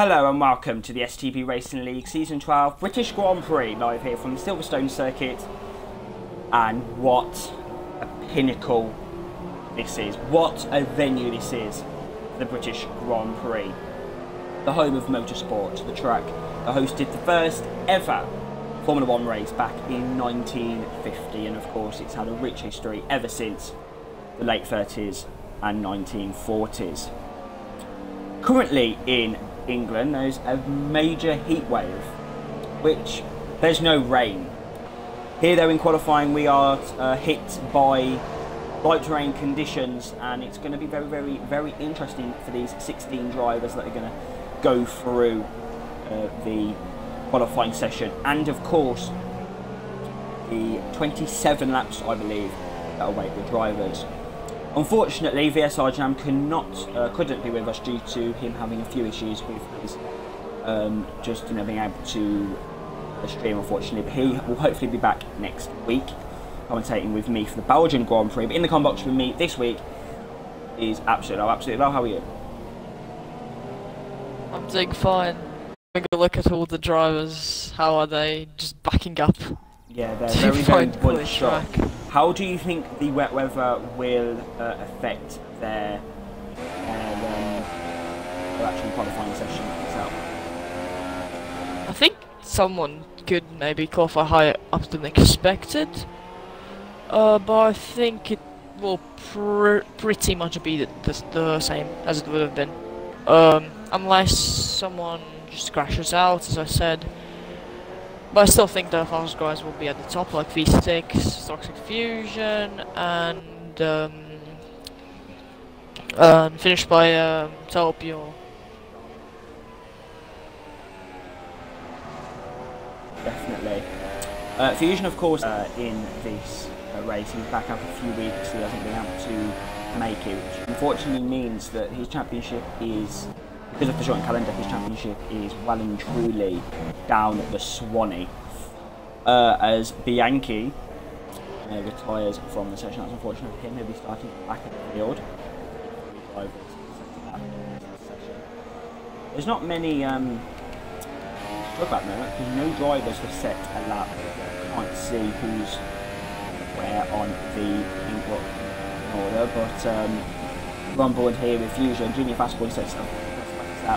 Hello and welcome to the STB Racing League Season 12 British Grand Prix live here from the Silverstone Circuit. And what a pinnacle this is. What a venue this is the British Grand Prix. The home of motorsport, the track that hosted the first ever Formula One race back in 1950 and of course it's had a rich history ever since the late 30s and 1940s. Currently in England, there's a major heat wave, which there's no rain. Here, though, in qualifying, we are uh, hit by light rain conditions, and it's going to be very, very, very interesting for these 16 drivers that are going to go through uh, the qualifying session, and of course, the 27 laps, I believe, that await the drivers. Unfortunately, VSR Jam cannot, uh, couldn't be with us due to him having a few issues with his um, just you know being able to stream, unfortunately. But he will hopefully be back next week, commentating with me for the Belgian Grand Prix. But in the comment box with me this week is absolutely, oh, absolutely well. How are you? I'm doing fine. Having a look at all the drivers. How are they? Just backing up. Yeah, they're very, very bunched up. How do you think the wet weather will uh, affect their, um, their actual qualifying session itself? I think someone could maybe qualify higher up than expected, uh, but I think it will pr pretty much be the, the, the, same as it would have been, um, unless someone just crashes out, as I said. But I still think the fastest guys will be at the top, like V6, Toxic Fusion, and um, finished by um. Definitely. Uh, Fusion, of course, uh, in this race, he's back up a few weeks. He hasn't been able to make it, which unfortunately means that his championship is because of the shortened calendar, his championship is well and truly down at the Swanee. Uh, as Bianchi uh, retires from the session, that's unfortunate for him. He'll be starting back at the field. There's not many um, talk about moment because no drivers have set a lap. Can't see who's where on the order, but um, board here with Fusion, Junior Fastboy sets up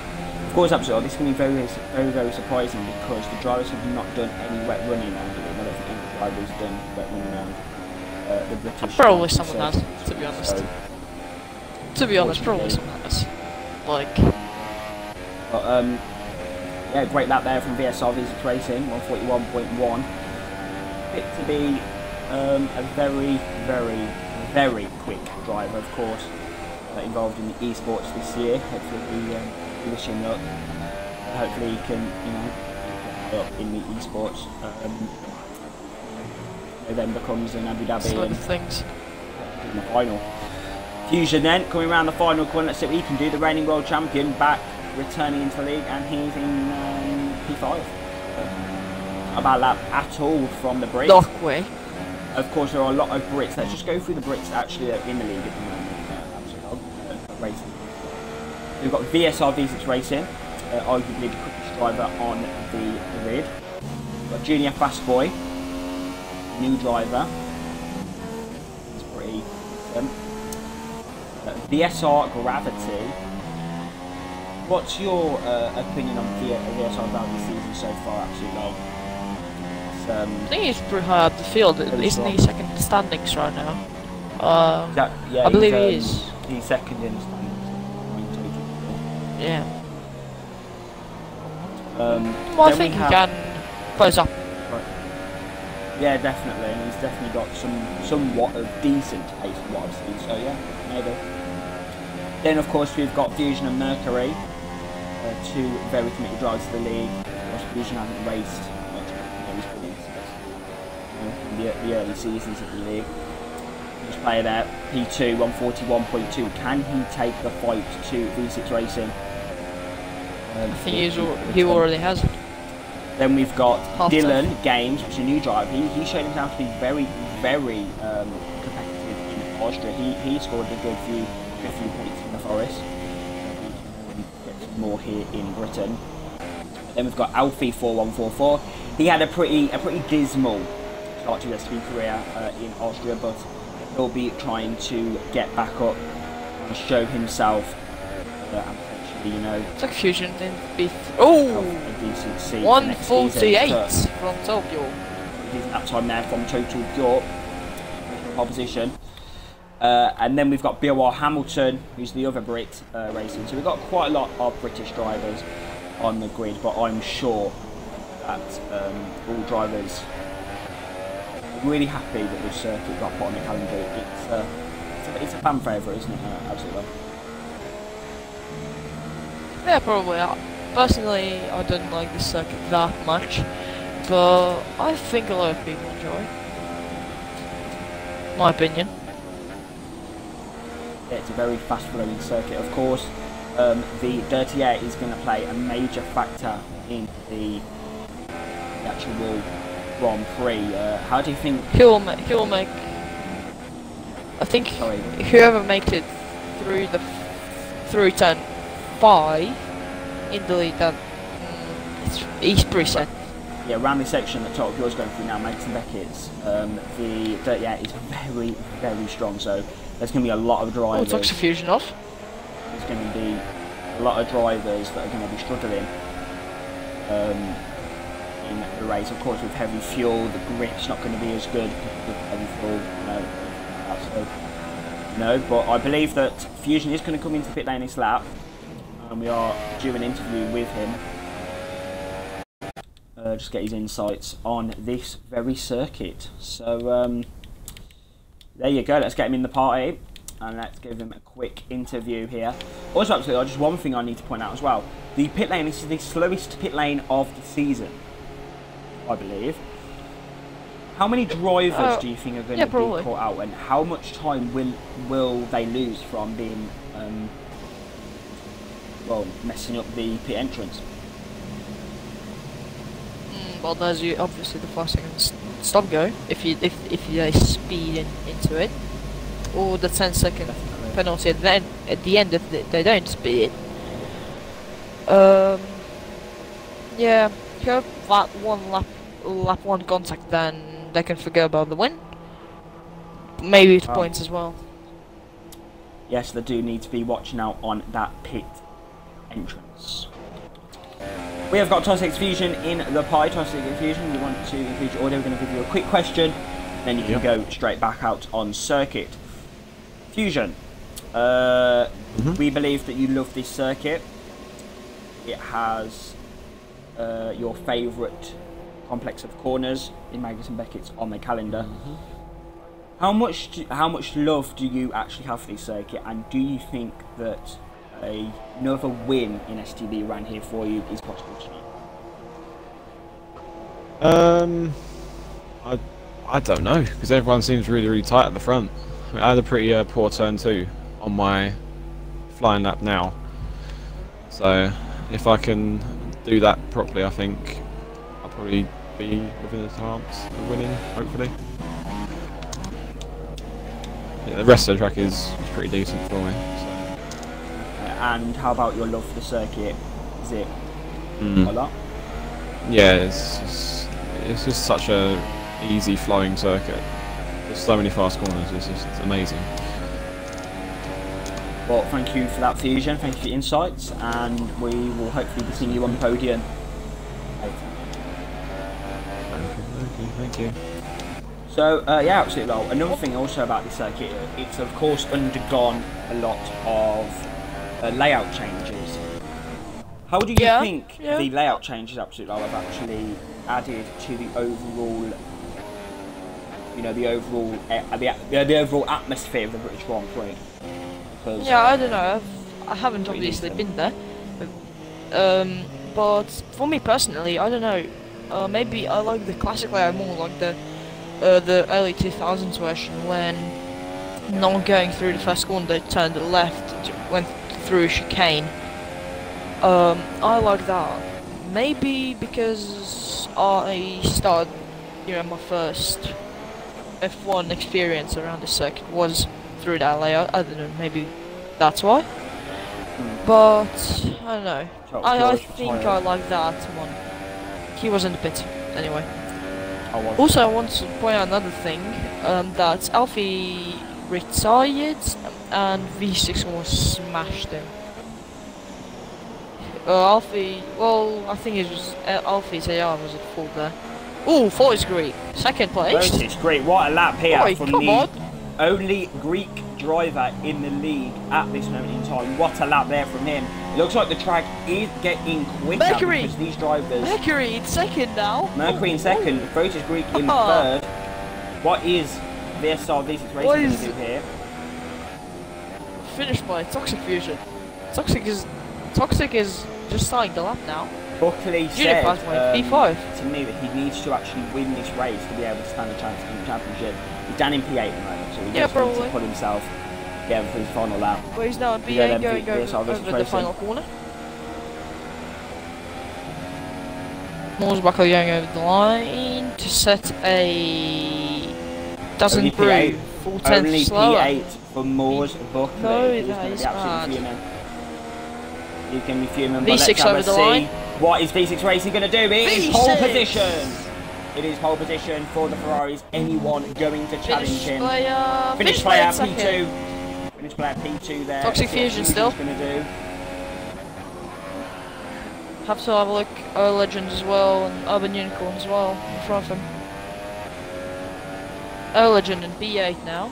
that. Of course, absolutely, this to be very, very, very surprising because the drivers have not done any wet running on it. I don't think any drivers done wet running on uh, the British. Probably someone has, to be honest. So, to be honest, probably someone has. Like. But, um, yeah, great lap there from VSR V6 Racing, 141.1. Fit to be um, a very, very, very quick driver, of course, uh, involved in the esports this year. Hopefully, he, um, wish him luck. Hopefully he can, you know, up in the esports. Um, November comes in Abu Dhabi and things. in the final. Fusion then coming around the final corner. Let's see what he can do. The reigning world champion back, returning into the league, and he's in um, P5. About that at all from the Brits. Dockway. Of course, there are a lot of Brits. Let's just go through the Brits actually in the league at the moment. Uh, We've got VSR V6 Racing, uh, arguably the quickest driver on the grid. We've got Junior Fast Boy, new driver. It's pretty um, uh, VSR Gravity. What's your uh, opinion on the VSR Gravity season so far, absolutely? Um, I think he's pretty high up the field. Isn't he second standings right now? Um, that, yeah, I believe um, he is. He's second in yeah. Um, well, I think we he can close up. Right. Yeah, definitely, and he's definitely got some somewhat of decent pace from what I've seen. So yeah, maybe. Then of course we've got Fusion and Mercury, uh, two very committed drivers to the league. Of course, Fusion hasn't raced much, in the, the early seasons of the league Just player there, P2, 141.2. Can he take the fight to V6 Racing? Um, I think he's he already has. it. Then we've got Half Dylan time. Games, which is a new driver. He, he showed himself to be very, very um, competitive in Austria. He, he scored a good few, a few points in the Forest. more here in Britain. Then we've got Alfie 4144. He had a pretty a pretty dismal start to his career uh, in Austria, but he'll be trying to get back up and show himself uh, and potentially, you know, It's like Fusion in B3. have Oh! a decent seat for next season. 148 But from Tokyo. He's that time there from Total Pure opposition. Uh, and then we've got BOR Hamilton, who's the other Brit uh, racing. So we've got quite a lot of British drivers on the grid, but I'm sure that um, all drivers are really happy that this circuit got put on the calendar. It's, uh, it's, a, it's a fan favourite, isn't it? Uh, absolutely. Yeah, probably. Personally, I don't like this circuit that much, but I think a lot of people enjoy. it. My opinion. Yeah, it's a very fast flowing circuit, of course. Um, the dirty air is going to play a major factor in the, actual Grand Prix. Uh, how do you think? He'll make. He'll make. I think Sorry, whoever makes it through the through turn five in the lead, that it's, he's pretty set. yeah, around this section that Total yours going through now, Maggotts and Beckett's, um, the dirty air is very, very strong. So there's going to be a lot of Oh, drivers. it's Oxy Fusion off. there's going to be a lot of drivers that are going to be struggling um, in the race. Of course, with heavy fuel, the grip's not going to be as good with heavy fuel. No, so, no, but I believe that Fusion is going to come into the pit lane this lap, and we are due an interview with him. Uh, just get his insights on this very circuit. So um, there you go. Let's get him in the party and let's give him a quick interview here. Also, absolutely, just one thing I need to point out as well. The pit lane, this is the slowest pit lane of the season, I believe. How many drivers Uh, do you think are going yeah, to probably. be caught out, and how much time will will they lose from being, um, well, messing up the pit entrance? Mm, well, there's you obviously the five seconds stop go if you if if you speed in, into it, or the 10 second penalty at the end at the end if they, they don't speed. Um, yeah, if you have that one lap lap one contact, then they can forget about the win. Maybe it's points as well. Yes, they do need to be watching out on that pit entrance. We have got Toxic Fusion in the pie. Toxic Fusion, we want to include your audio. We're going to give you a quick question, then you can Yep. go straight back out on circuit. Fusion, uh, Mhm. we believe that you love this circuit. It has uh, your favourite complex of corners in Maggotts and Beckett's on the calendar. How much do, how much love do you actually have for this circuit, and do you think that a, another win in STB around here for you is possible tonight? Um, I I don't know because everyone seems really really tight at the front. I, mean, I had a pretty uh, poor turn too on my flying lap now, so if I can do that properly, I think I'll probably be within a chance of winning. Hopefully. Yeah, the rest of the track is, is pretty decent for me. So. And how about your love for the circuit? Is it Mm. a lot? Yeah, it's just, it's just such a easy flowing circuit. There's so many fast corners. It's just amazing. Well, thank you for that fusion. Thank you for your insights, and we will hopefully be seeing you on the podium later. Thank you. Thank you. Thank you. So uh, yeah, absolutely. Well, another thing also about this circuit, it's of course undergone a lot of uh, layout changes. How do you Yeah, think yeah. the layout changes, absolutely, have actually added to the overall, you know, the overall, uh, the, the, the overall atmosphere of the British Grand Prix? Because Yeah, I don't know. I've, I haven't obviously been there. Um, but for me personally, I don't know. Uh, maybe I like the classic layout more, like the uh, the early 2000s version when not going through the first corner, they turned left, went through a chicane. Um, I like that. Maybe because I started, you know, my first F1 experience around the circuit was through that layout. I don't know, maybe that's why. But I don't know. George- I, I think I like that one. He was in the pit anyway. I. Also, I want to point out another thing um, that Alfie retired and V6 almost smashed him. Uh, Alfie, well, I think it was uh, Alfie's AR was at fault there. Ooh, Fotis Greek, second place. Versus great. What a lap here Boy, from the on. only Greek driver in the league at this moment in time. What a lap there from him. It looks like the track is getting quicker Mercury. because these drivers. Mercury in second now. Mercury in second, Fotis Greek in Oh. third. What is VSR V6 Racing going is- to do here? Finished by Toxic Fusion. Toxic is Toxic is just starting the lap now. Buckley Unit said by um, P5. to me that he needs to actually win this race to be able to stand a chance in the championship. He's down in P8 at the moment, so he Yeah, just needs to probably. put himself together for his final lap. Where he's now in Yeah, BA then going V- over, over the final corner. Moore's Buckley going over the line to set a doesn't brew P8. full tenth Only slower. P8 for Moore's Buckley. No, He's that absolutely bad. fuming. You can be fuming, but V6 let's have over the see. line. What is V6 Racing going to do? It is pole V6. position. It is pole position for the Ferraris. Anyone going to challenge uh, Finish him? player. Finish player player in second. P2. Finish player P2 there. Toxic Let's see what Fusion still. going to do. Have to have a look. O Legends as well and Urban Unicorn as well in front of him. O Legend in B8 now.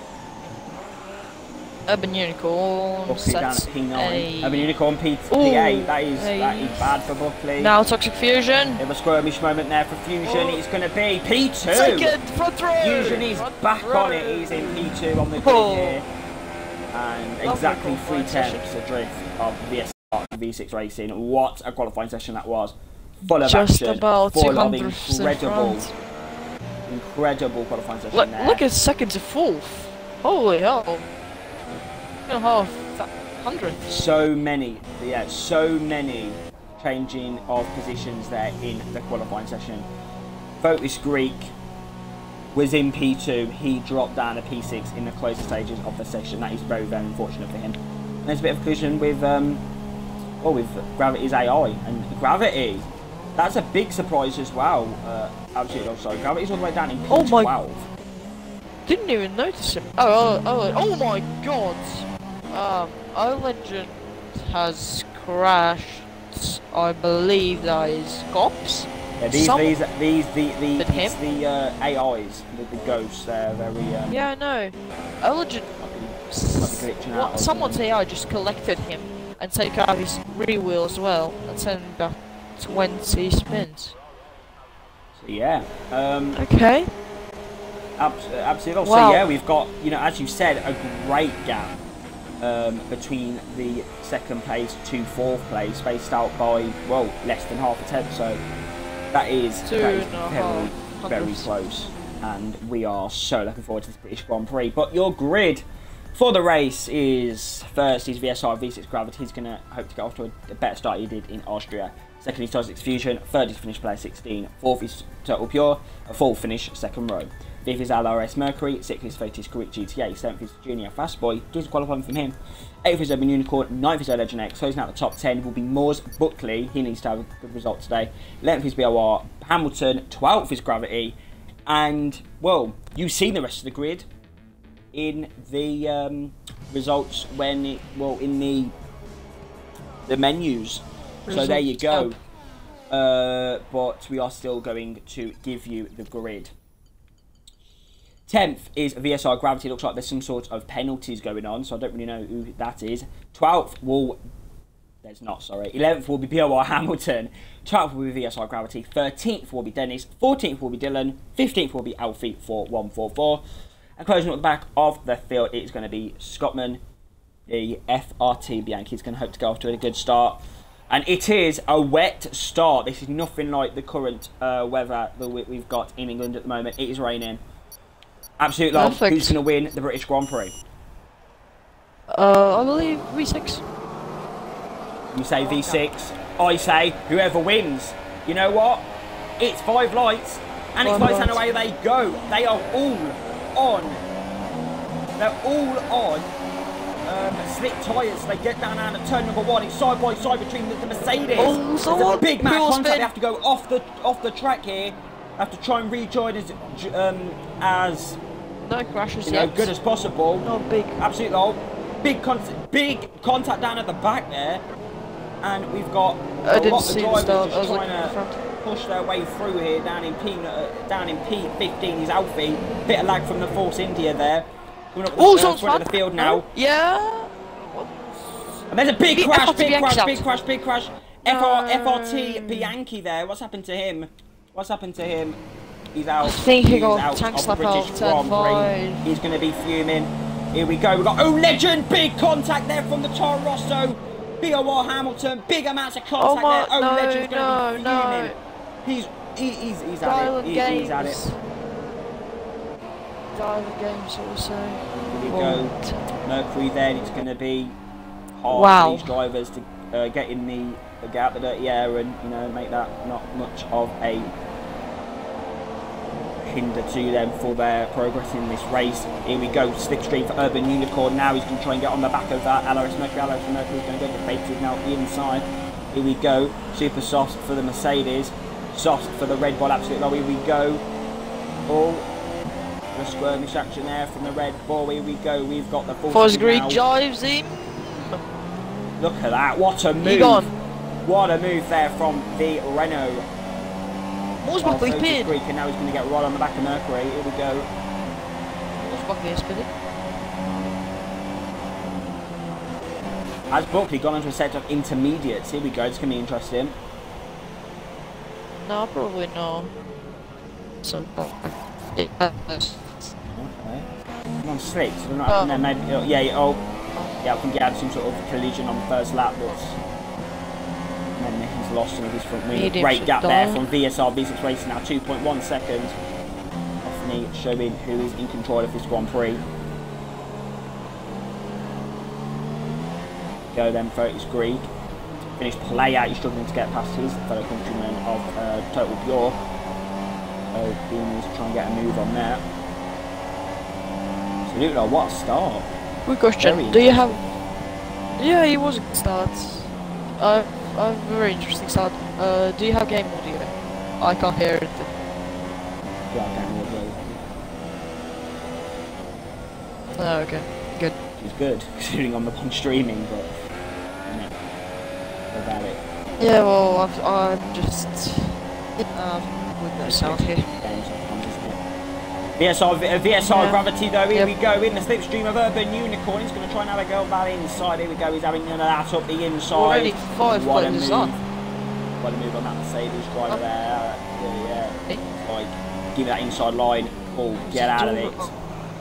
Urban Unicorn Buckley down at sets P9. a... Urban Unicorn P P8. That is, that is bad for Buckley. Now Toxic Fusion. Bit of a skirmish moment there for Fusion. Oh. It's going to be P2. Second for row. Fusion is back on it. He's in P2 on the grid Oh. here. And Lovely exactly three tenths adrift of VSR V6 Racing. What a qualifying session that was. Full of Just action. about full of 200 incredible, incredible qualifying session Look, there. look at second to fourth. Holy hell. And a half hundredths. so many, yeah, so many changing of positions there in the qualifying session. Fotis Greek was in P2, he dropped down to P6 in the closer stages of the session. That is very, very unfortunate for him. And there's a bit of collision with, um, oh, with Gravity's AI. And Gravity, that's a big surprise as well. Uh, absolutely, I'm sorry. Gravity's all the way down in P12. Oh my- Didn't even notice him. Oh, oh, oh, oh my god. Um, Legend has crashed. I believe that is Cops. Yeah, these, Some- these, these, the, the, it's the uh, AIs, the, the ghosts, they're very, um, Yeah, I know. O Legend. might be glitching out What, someone's. AI just collected him and take out his rear wheel as well and send him back 20 spins. So, yeah. Um, Okay. uh, absolutely. So yeah, we've got you know, as you said, a great gap um, between the second place to fourth place, spaced out by well less than half a tenth. So that is, Two is very very close, and we are so looking forward to this British Grand Prix. But your grid. For the race is first is VSR V6 Gravity. He's going to hope to get off to a, better start he did in Austria. Second is Toxic Fusion. Third is Finish Player 16. Fourth is Total Pure. A full finish, second row. Fifth is LRS Mercury. Sixth is Fotis Greek GTA. Seventh is Junior Fastboy. Gives qualifying from him. Eighth is Urban Unicorn. Ninth is Legend X. Closing out the top ten will be Moores Buckley. He needs to have a good result today. Eleventh is BOR Hamilton. Twelfth is Gravity. And, well, you've seen the rest of the grid in the um, results when it, well, in the the menus. So there you go. Uh, but we are still going to give you the grid. 10th is VSR Gravity. Looks like there's some sort of penalties going on, so I don't really know who that is. 12th will. There's not, sorry. 11th will be BOR Hamilton. 12th will be VSR Gravity. 13th will be Dennis. 14th will be Dylan. 15th will be Alfie for 144. And closing at the back of the field, it's going to be Scottman. The FRT Bianchi's going to hope to go off to a good start. And it is a wet start. This is nothing like the current uh, weather that we've got in England at the moment. It is raining. Absolute love. Perfect. Who's going to win the British Grand Prix? Uh, I believe V6. You say V6. I say whoever wins. You know what? It's five lights, and it's lights, and away they go. They are all on. They're all on um, slick tyres. They get down out of turn number one. It's side by side between the, the Mercedes. Oh, There's a big wheel contact. spin. They have to go off the off the track here. Have to try and rejoin as um, as No crashes you know, yet. good as possible. No big. Absolutely, all. Big con- big contact down at the back there, and we've got I a didn't lot of see the drivers just trying to push their way through here down in P uh, down in P15. Is Alfie bit of lag from the Force India there. Coming up the Oh, uh, front of the field now, Yeah. and there's a big Big crash, big crash, big crash, big crash. FR, FRT Bianchi there. What's happened to him? What's happened to him? He's out. I think he got tank slap out Prix. 10-5. He's going to be fuming. Here we go. We've got, oh, legend! Big contact there from the Toro Rosso. BOR Hamilton. Big amounts of contact Oh my- there. Oh, no, legend's going to be no, fuming. no. He's, he, he's, he's at it. He- Games. he's at it. Diamond Games also. Here we go. Mercury then. It's going to be hard Wow. for these drivers to uh, get in the get out the dirty air and you know make that not much of a hinder to them for their progress in this race. Here we go, slipstream for Urban Unicorn. Now he's going to try and get on the back of uh, that. Mercury, LRS Mercury is going to get defeated now inside. Here we go, super soft for the Mercedes, soft for the Red Bull, absolute low. Here we go. Oh, the skirmish action there from the Red Bull. Here we go. We've got the full Force speed Greed now. drives him. Look at that! What a move! What a move there from the Renault. What's Oh, Buckley Otis pin? Greek, and now he's going to get right on the back of Mercury. Here we go. What's Buckley spinning? Has Buckley gone into a set of intermediates? Here we go. It's going to be interesting. No, probably no. So, it has. Okay. I'm on slicks. I don't know. Oh. No, maybe. oh, yeah. yeah, Oh. Yeah. I think he had some sort of collision on the first lap, but. And then he's lost some of his front wing. Great gap there from VSR V6 Racing now, 2.1 seconds. Definitely showing who is in control of this Grand Prix. Go then, Fotis Greek. Finished play out, he's struggling to get past his fellow countryman of uh, Total Pure. So being needs to try and get a move on there. Absolutely, oh, what a start. Good question. Very Do you have? Yeah, he was a good start. Uh, a very interesting start. Uh, do you have game audio? I can't hear it. Yeah, I Oh, okay. Good. It's good, considering I'm the one streaming, but you know, about it. Yeah, well, I've, I'm just um with no sound here. Games sometimes, isn't it? VSR, VSR Yeah. Gravity though, here Yep. we go, in the slipstream of Urban Unicorn, he's going to try and have a go that inside, here we go, he's having none of that up the inside. Already five what a move. on. What a move on that Mercedes driver Oh. there, yeah, yeah. Like, give that inside line, oh, get out of it.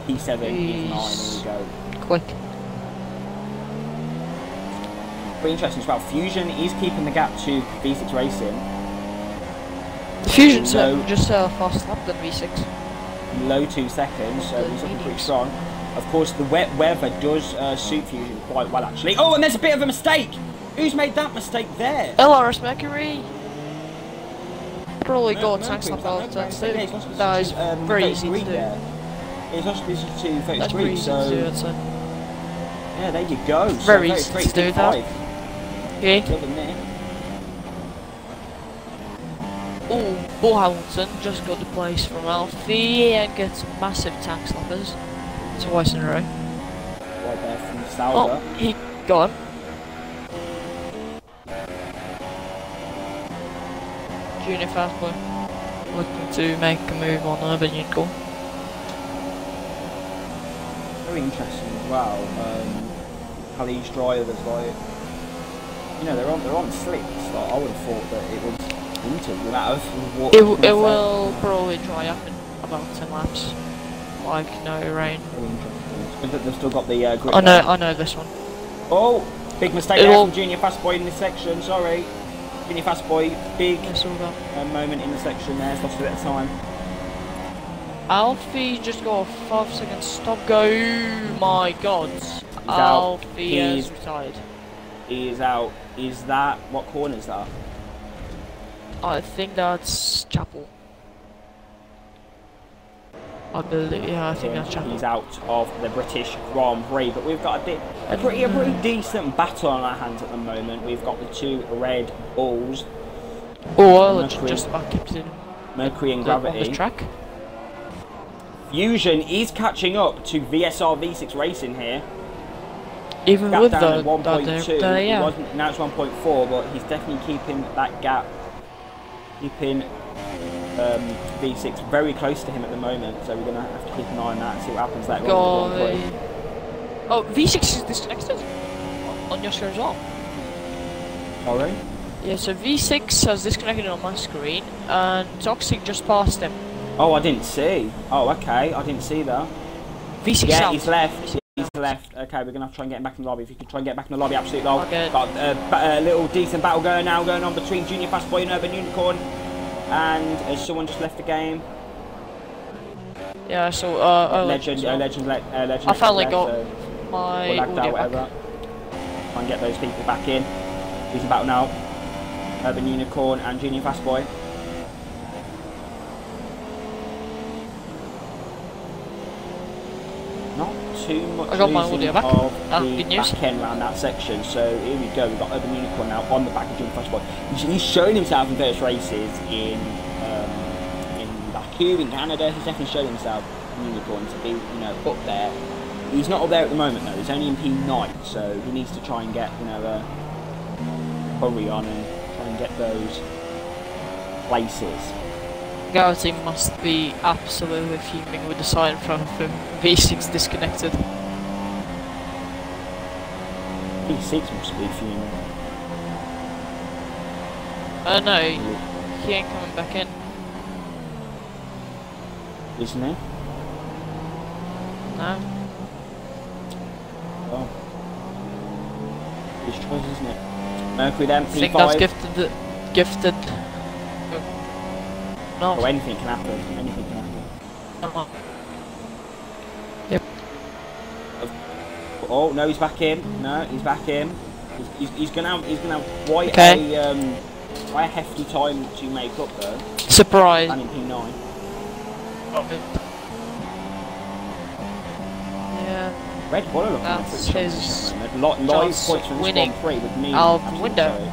P7 is 9, here we go. Quick. Pretty interesting as well, Fusion is keeping the gap to V6 Racing. Fusion's uh, just uh, fast lap than V6. Low two seconds, so he's looking pretty strong. Of course, the wet weather does uh, suit Fusion quite well, actually. Oh, and there's a bit of a mistake! Who's made that mistake there? LRS Mercury. Probably got Mercury, tank slap was that out Mercury? of Yeah, he's lost his- That is um, very easy to do. there. He's lost this to 30 That's pretty easy to do, so I'd say. yeah, there you go. So Very easy to do that. Okay. Still in there. Oh, Bull Hamilton just got the place from Alfie and gets massive tank slappers. Twice in a row. Oh, he gone. Junior Fastboy looking to make a move on Urban Unicorn. Very interesting as well. Um, how these drivers like, you know, they're on they're on slicks. Like, I would have thought that it was winter the amount of what. It, it will probably dry up in about 10 laps. Like no rain. Very interesting. It's good that they've still got the uh, grip. I know, there. I know this one. Oh, big mistake there from Junior Fastboy in this section. Sorry, Junior Fastboy, big Yes, all that. uh, moment in the section there. It's lost a bit of time. Alfie just got a 5 second stop go. My god. Alfie He's- retired. He is out. Is that what corner is that? I think that's Chapel. I believe. Yeah, I think that's Chapel. He's out of the British Grand Prix, but we've got a, di- a pretty a pretty decent battle on our hands at the moment. We've got the two Red Bulls. Oh, well, Mercury. just about kept it Mercury and the, on Gravity. the track. Fusion is catching up to VSR V6 Racing here. Even Gap with down the, that, 1.2. there, there, yeah. now it's 1.4, but he's definitely keeping that gap, keeping um, V6 very close to him at the moment. So we're going to have to keep an eye on that and see what happens later on. in the Grand Prix. Guy. Oh, V6 is disconnected on your screen as well. Sorry? Yeah, so V6 has disconnected on my screen, and Toxic just passed him. Oh, I didn't see. Oh, okay. I didn't see that. V6 Yeah, out. he's left. He's left. Okay, we're gonna have to try and get him back in the lobby. If you could try and get back in the lobby, absolutely. lol. Okay. Got a, a little decent battle going now, going on between Junior Fastboy and Urban Unicorn. And has someone just left the game? Yeah, so uh, oh, legend, uh, legend, le- uh, legend. I finally left, got so my or lagged out, whatever. back. Try and get those people back in. Decent battle now. Urban Unicorn and Junior Fastboy. Too much I got my audio back. of Ah, the good news. back end around that section. So here we go. We've got Urban Unicorn now on the back of Junior Fastboy. He's, he's shown himself in various races in um, in Baku, in Canada. He's definitely shown himself Unicorn to be you know up there. He's not up there at the moment though. He's only in P9, so he needs to try and get you know a hurry on and try and get those places. Gravity must be absolutely fuming with the sign in front of him. V6 disconnected. V6 must be fuming. Uh, no, he ain't coming back in. isn't he? No. Oh. His choice, isn't it? Mercury then, I think that's gifted. Gifted. No. Oh, anything can happen. Anything can happen. no. Oh no, he's back in. No, he's back in. He's, he's, he's gonna have, he's gonna have quite Okay. a um, quite a hefty time to make up though. Surprise. Standing P9. Yeah. Red Bull are looking That's pretty his strong the moment. Li- Live chance points from this winning Grand Prix would mean out of the window. Sorry,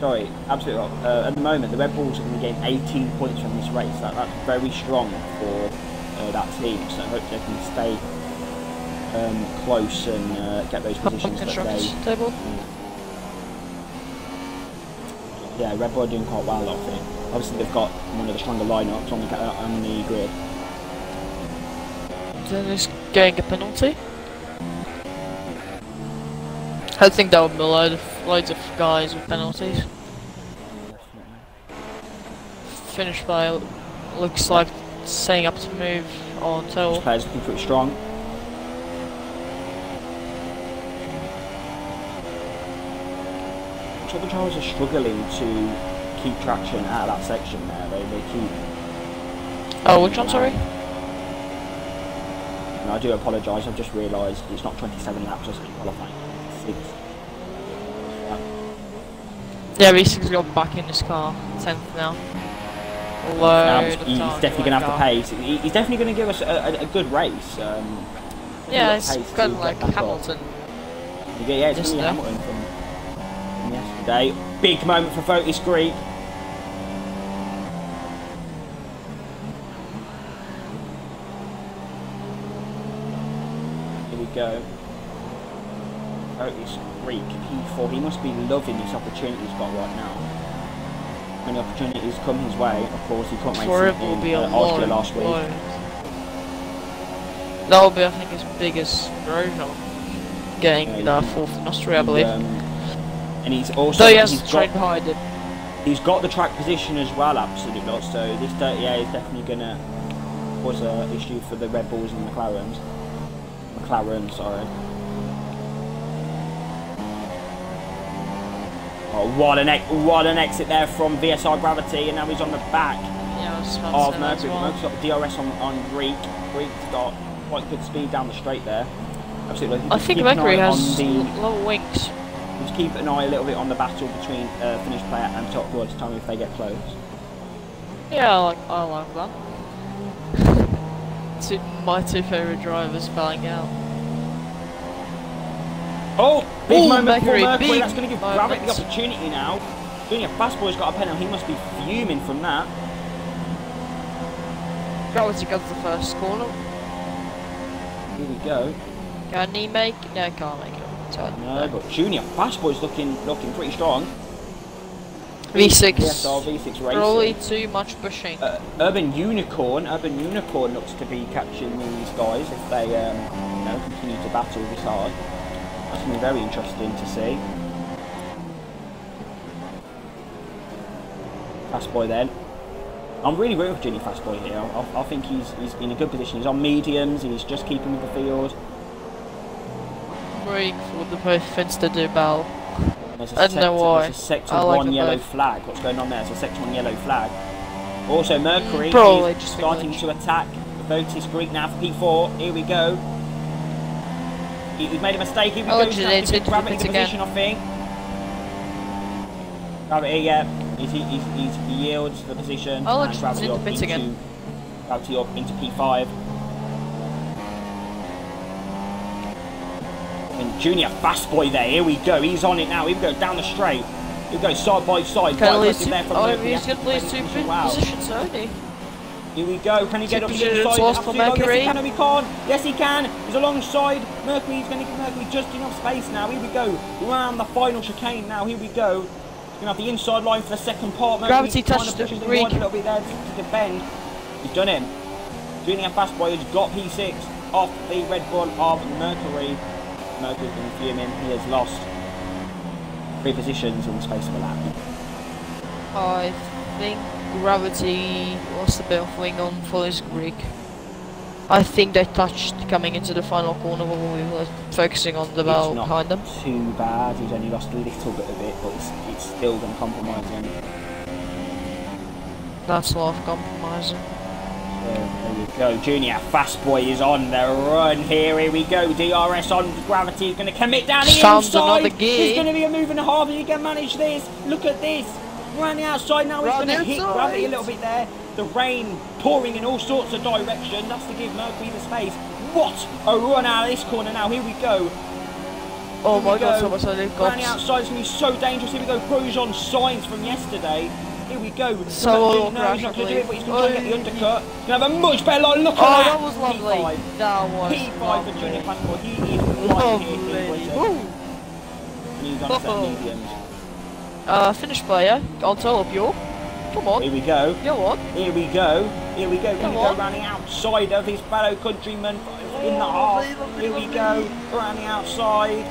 sorry absolutely. Uh, at the moment, the Red Bulls are going to gain 18 points from this race. That, that's very strong for uh, that team. So I hope they can stay um, close and uh, get those positions that they. table. Yeah, Red Bull are doing quite well, I think. Obviously, they've got one of the stronger lineups on the on the grid. Then he's getting a penalty. I think that will be of, loads of guys with penalties. Finished by looks like setting up to move on This total. player's looking pretty strong. Trouble Charles are struggling to keep traction out of that section there. They, they keep. Oh, which one, sorry? I do apologise. I've just realised it's not 27 laps. It's qualifying. Six. Yeah, V6 got back in his car, 10th now. Now, he's he's definitely going to have the pace. He's definitely going to give us a, a, a good race. Um. Yeah, it's kind of like. Hamilton. Yeah, yeah, it's to Hamilton from, from yesterday. Big moment for Fotis Greek. Here we go. Fotis Greek, P4. He must be loving this opportunity he's got right now. When the opportunities come his way, of course, he can't For in, it will be in a uh, Austria last week. That will be, I think, his biggest of getting Yeah, the fourth in Austria, I believe. And, um, and he's also Though he has he's to got, behind it. He's got the track position as well, absolutely. Not, so this 38 is definitely going to cause an issue for the Red Bulls and McLarens. McLaren, sorry. Oh, what an what an exit there from VSR Gravity, and now he's on the back Yeah, I was about to of Mercury. well. Mercury's got DRS on, on Greek. Greek's got quite good speed down the straight there. Absolutely. I think Mercury has the low wings. just keep an eye a little bit on the battle between uh, Finnish player and Top Boys. Tell me if they get close. Yeah, I like, I like that. two, my two favorite drivers bowing out. Oh, big Ooh, moment Mercury, for Mercury. big That's going to give Gravit the opportunity now. Junior Fastboy's got a penalty. He must be fuming from that. Gravity got the first corner. Here we go. Can he make? No, can't make it. So, No, but Junior Fastboy's looking looking pretty strong. V6. VSR V6 Racing. Probably too much pushing. Uh, Urban Unicorn. Urban Unicorn looks to be catching these guys if they um, you know continue to battle this hard. Very interesting to see. Fastboy then. I'm really rooting for Junior Fastboy here. I, I think he's, he's in a good position. He's on mediums and he's just keeping with the field. Waiting for the both Finns to do battle. There's a I don't know why. There's a sector I like one yellow both. flag. What's going on there? There's a sector one yellow flag. Also, Mercury just starting to attack Fotis Greek now for P4. Here we go. He, he's made a mistake. Here we Oh, go. He's going to grab it the into pits again. position, I think. Gravity, yeah. He's, he's, he's, he yields the position. Oh, and it's gravity into up pits into, again. Gravity up into P5. And Junior Fast Boy there. Here we go. He's on it now. Here we go. Down the straight. Here we go. Side by side. Can Quite lose there from Oh, he's gonna lose two Position. Positions only. Here we go. Can he get up to the positions inside? lost for Absolutely. Mercury. Yes, he can. No, he can't. Yes, he can. He's alongside Mercury. He's going to give Mercury just enough space now. Here we go. Round the final chicane now. Here we go. He's going to have the inside line for the second part. Mercury Gravity trying touched to push it. his Greek. line a little bit there to defend. He's done him. Junior Fastboy has got P6 off the Red Bull of Mercury. Mercury's been fuming. He has lost three positions in the space of a lap. I think Gravity lost a bit of wing on Fotis Greek. I think they touched coming into the final corner when we were focusing on the not behind them. too bad. He's only lost a little bit of it, but it's, it's still going to compromise him. That's a lot of compromising. There we go. Junior Fast Boy is on the run here. Here we go. DRS on gravity. Is Going to commit down the Found inside. another gear. There's going to be a move and a half. He can manage this. Look at this. Around the outside now. He's going to hit gravity a little bit there. The rain pouring in all sorts of direction. That's to give Mercury the space. What a run out of this corner now. Here we go. Oh Here my god, go. so much Around the outside is going to be so dangerous. Here we go. Grosjean signs from yesterday. Here we go. So no, he's not going to do it, but he's going to get the undercut. He's going to have a much better line. Look at Oh, that. that was lovely. P5. That was P5 lovely. for Junior Fastboy. He is flying here. Lovely. He and he's on Oh. mediums. Uh, finish player on top of you. Come on, Here we go. go on. Here we go. Here we go. Can Come go the outside of his fellow countryman in the half? Here we go. Around the outside.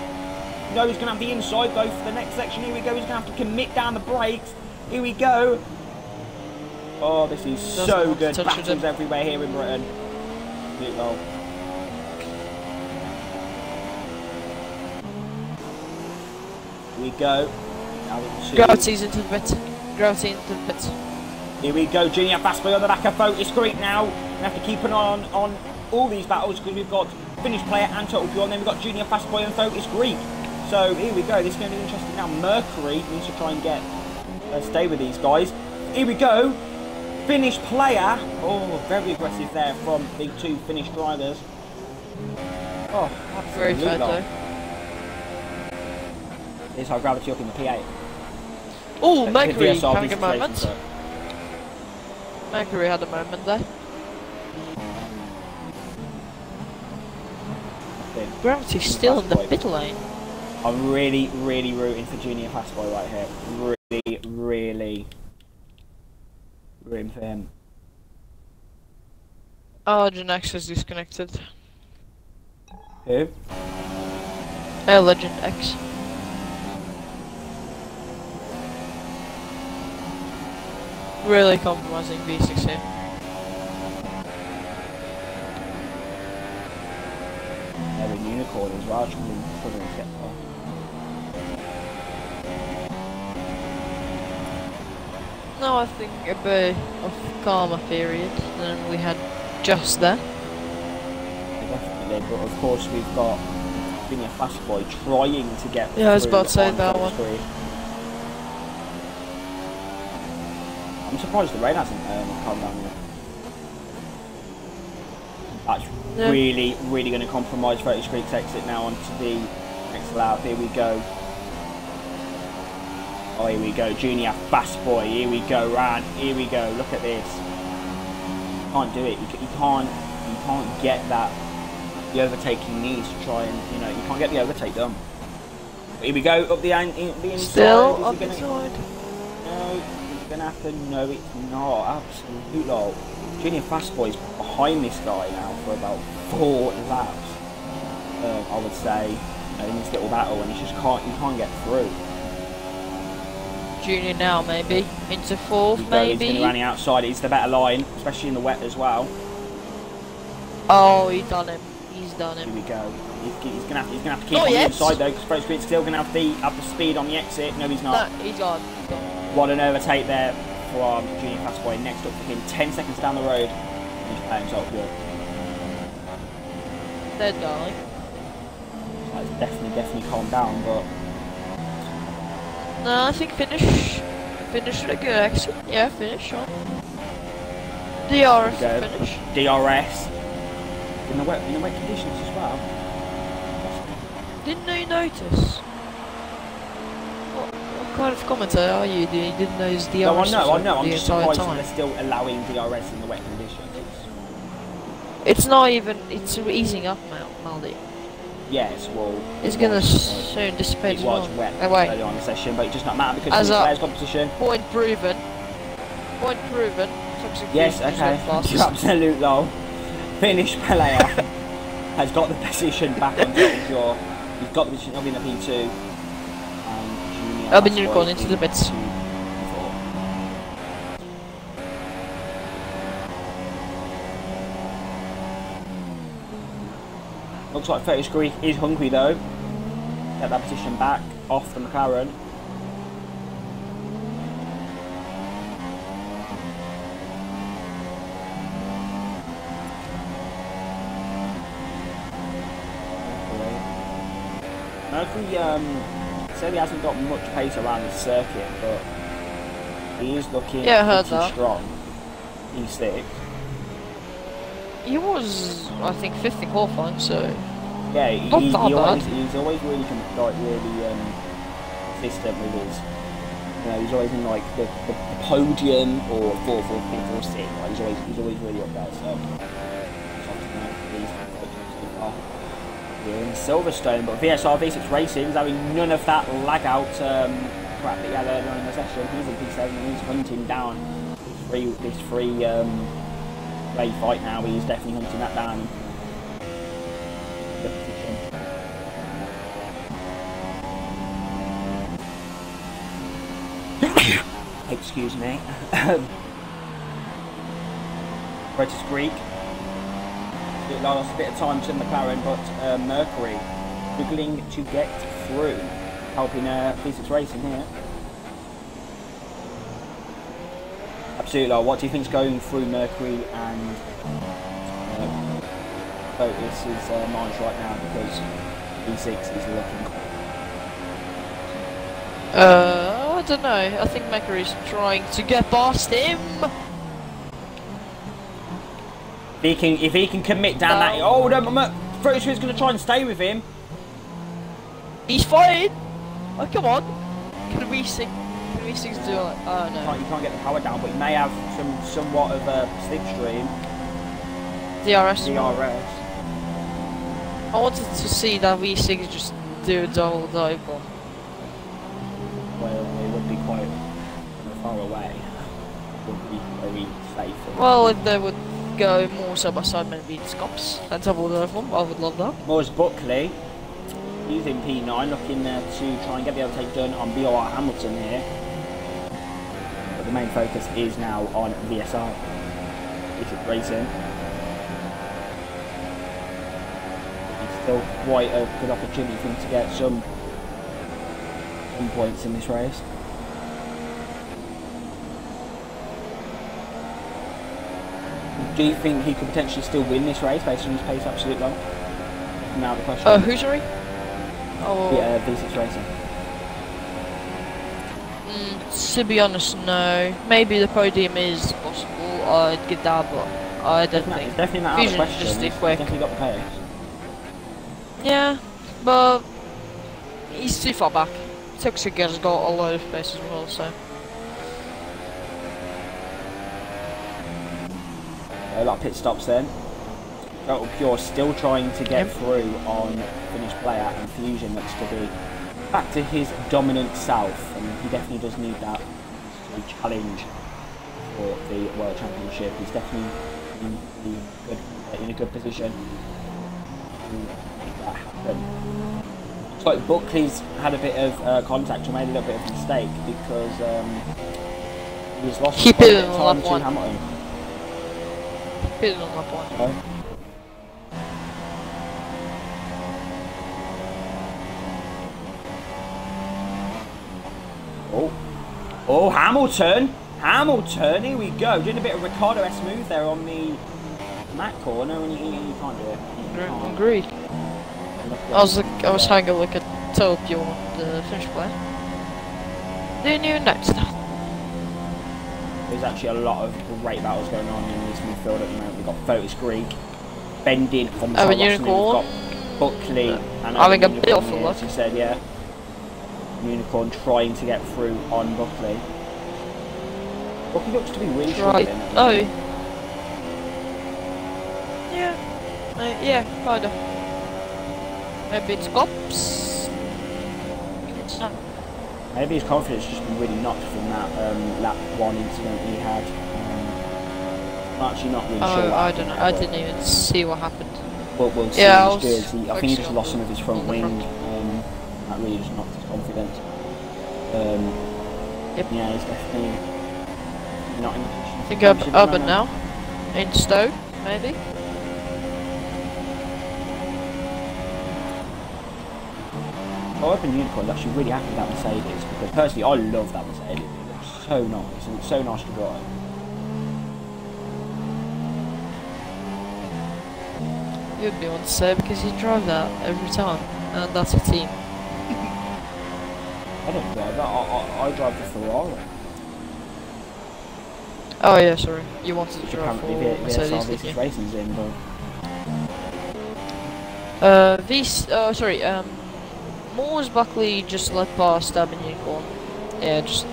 No, he's going to have the inside though for the next section. Here we go. He's going to have to commit down the brakes. Here we go. Oh, this is Doesn't so good. Battles it. everywhere here in Britain. Here we go. Can into the pit. Gravity into the pit. Here we go, Junior Fastboy on the back of Fotis Greek now. We have to keep an eye on, on all these battles because we've got Finnish player and Total Pure, and then we've got Junior Fastboy and Fotis Greek. So here we go, this is going to be interesting now. Mercury needs to try and get uh, stay with these guys. Here we go, Finnish player. Oh, very aggressive there from the two Finnish drivers. Oh, Very absolutely. fair though. Here's how gravity up in the P8. Oh, Mercury having a V6 moment. Mercury had a moment there. Gravity's still in the pit lane. I'm really, really rooting for Junior Fastboy right here. Really, really rooting for him. Oh, Gen X is disconnected. Who? Oh, Legend X. Really compromising V6 here. They're in Unicorn as well, trying to get there. No, I think a bit of calmer period than we had just there. Definitely, but of course we've got being a fast boy trying to get Yeah, I was about to say that one. Greek. I'm surprised the rain hasn't um, come down yet. That's Yeah. really, really going to compromise Fotis Greek's exit now onto the next lap. Here we go. Oh, here we go. Junior fast boy. Here we go. Rad. Here we go. Look at this. Can't do it. You, you can't. You can't get that. The overtake he needs to try and you know you can't get the overtake done. Here we go up the, in, the inside. Still up gonna- inside. no, it's gonna happen. No, it's not. Absolute lol. Junior Fastboy is behind this guy now for about four laps. Um, I would say in this little battle, and he just can't. He can't get through. Junior now, maybe. Into fourth, He's going- He's going maybe. to run the outside. It's the better line, especially in the wet as well. Oh, he done him. He's done Here we go. He's, he's gonna have. He's gonna have to keep Not on the yet. inside though, because Grid's still gonna have the have the speed on the exit. No, he's not. No, he's gone. He's gone. What an overtake there from Junior Fastboy. Next up for him, 10 seconds down the road. He's playing himself good. Dead darling. That's definitely, definitely calmed down, but No, I think finish. Finish with a good exit. Yeah, finish on. DRS finish. DRS in the wet in the wet conditions as well. Didn't you notice? Kind of commentator are you? You didn't notice DRS No, I know, I know. I'm the just entire surprised time. they're still allowing DRS in the wet conditions. It's, not even. It's easing up, Mal- Maldi. yes, well, It's it gonna soon dissipate It as was well. wet Oh, wait. early on the session, but it does not matter because As a- players competition. Point proven. Point proven. Yes, okay. You're absolute lol. Finish Pelea has got the position back on top of your. He's got the position of in the P2. Boy recording into the in bits. Looks like Fotis Greek is hungry though. Get that position back off the McLaren. Mercury um, said he hasn't got much pace around the circuit, but he is looking Yeah, pretty that. strong. He's sick. He was, I think, fifth in qualifying, so Yeah, he, Not he, that he always, he's always really like really um, consistent with his. You know, he's always in like the, the, the podium or fourth or fifth or sixth. Like, he's always he's always really up there. So, In Silverstone, but VSR V6 Racing is having none of that lag out um, crap that he had earlier in the session. He's in P7 and he's hunting down this free this free um, play fight now. He's definitely hunting that down. Excuse me. British Greek. Lost a bit of time to McLaren, but uh, Mercury struggling to get through, helping uh, V6 Racing here. Absolutely. What do you think's going through Mercury and uh, Fotis's uh, minds right now? Because V6 is looking uh, I don't know. I think Mercury's trying to get past him. If he can, if he can commit down that, oh, no, Fergus is going to try and stay with him. He's fighting. Oh come on. Can we sing? Can we sing do it? Oh no. You can't get the power down, but he may have some somewhat of a slipstream. DRS. DRS. I wanted to see that V6 just do a double dive bomb. Well, it would be quite far away. Would be very safe. Well, if they would go more side by side, maybe in scops and double dive bomb, I would love that. Morris Buckley, he's in P9, looking uh, to try and get the overtake done on BOR Hamilton here. But the main focus is now on VSR, which is racing. It's still quite a good opportunity for him to get some, some points in this race. Do you think he could potentially still win this race based on his pace absolute long? Now the question. Uh, who's sorry? Oh, Yeah, V6 Racing. mm, to be honest, no. Maybe the podium is possible. I'd get that, but I don't not- think. definitely not out of question. just quick. definitely got the pace. Yeah, but he's too far back. Toxic's got a lot of pace as well, so. A lot of pit stops then. Total Pure still trying to get Yep. through on finished player and Fusion looks to be back to his dominant self and he definitely does need that to challenge for the World Championship. He's definitely in, the good, in a good position to make that happen. Looks like Buckley's had a bit of uh, contact or made a little bit of a mistake because um, he's lost Keep a bit of time to one. Hamilton. Pitted on that point. Okay. Oh, oh, Hamilton, Hamilton, here we go. Doing a bit of Ricciardo's move there on the Mac corner, and you, you can't do it. Can't. Agreed. I was look, I was having a look at Tokyo on the finish play. Didn't even notice that. There's actually a lot of great battles going on in this midfield at the moment. We've got Fotis Greek bending from the Owen side left, and then Unicorn. We've got Buckley and Having Owen a bit of Unicorn, a yeah, look. As you said, yeah. Unicorn trying to get through on Buckley. Buckley looks to be really Right. struggling. Oh. Yeah. Uh, yeah, kinda. Maybe it's cops. Maybe his confidence has just been really knocked from that um, lap one incident he had. Um, I'm actually not really sure. Oh, what I don't know. I didn't even see what happened. We'll, we'll see. Yeah, I was. He, I think he just lost some of his front wing. front. Um, that really just knocked his confidence. Um, Yep. Yeah, he's definitely not in the position. I think the up, up and now. In Stowe, maybe. Oh, Urban Unicorn's actually really happy with that Mercedes because personally I love that Mercedes. It looks so nice and it's so nice to drive. You'd be one to say because you drive that every time, and that's a team. I don't drive that. I, I, I drive the Ferrari. Oh yeah, sorry. You wanted to drive for the, Mercedes, Business you? Racing's in, but Uh, these, uh, sorry, um, Moore's Buckley just let past Stab Unicorn. Yeah, just.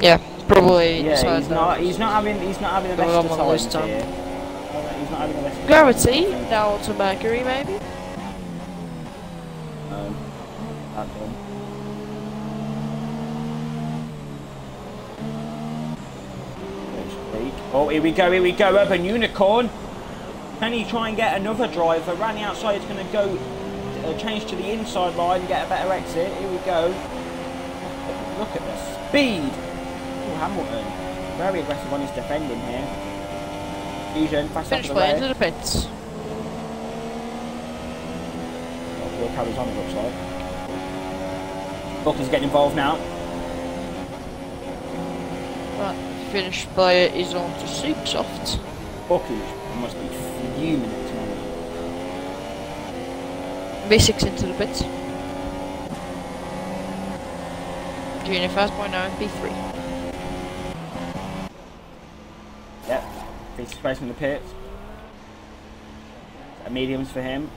Yeah, probably yeah, he's not. He's not having. He's not having the best of times. He's not having the best. Gravity, I to Mercury, maybe? Um. Oh, here we go, here we go, Urban Unicorn. Can he try and get another driver? Around the outside, it's going to go, uh, change to the inside line and get a better exit. Here we go. Look at the speed. Oh, Hamilton. Very aggressive on his defending here. Fusion, fast Finish to the play rail. into the pits. Will carries on, it looks like. Buckley's getting involved now. Right, finish player is on to Soup Soft. Buckley must be fuming at the moment. V6 into the pits. Junior fast point now in P3. Yep. He's space in the pits. Uh, mediums for him.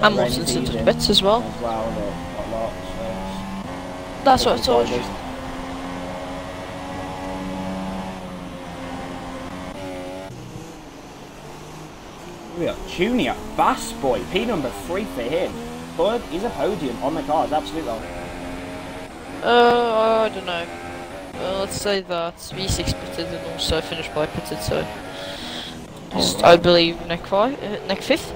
Hamilton's into the pits as well. As well, got. So That's what I told you. drivers. We got Junior Fastboy, P number three for him. But he's a podium on the cards, absolutely. Uh, I don't know. Uh, let's say that V6 pitted and also finished by pitted, so. Just, I believe neck five, uh, neck fifth.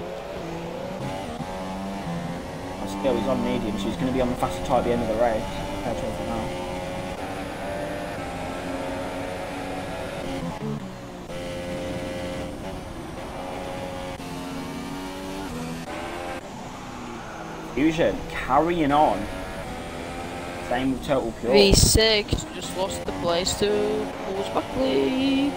Still, he's on medium, so he's going to be on the faster tyre at the end of the race. Fusion carrying on. Same with Total Pure. V6 just lost the place to Paul's Buckley.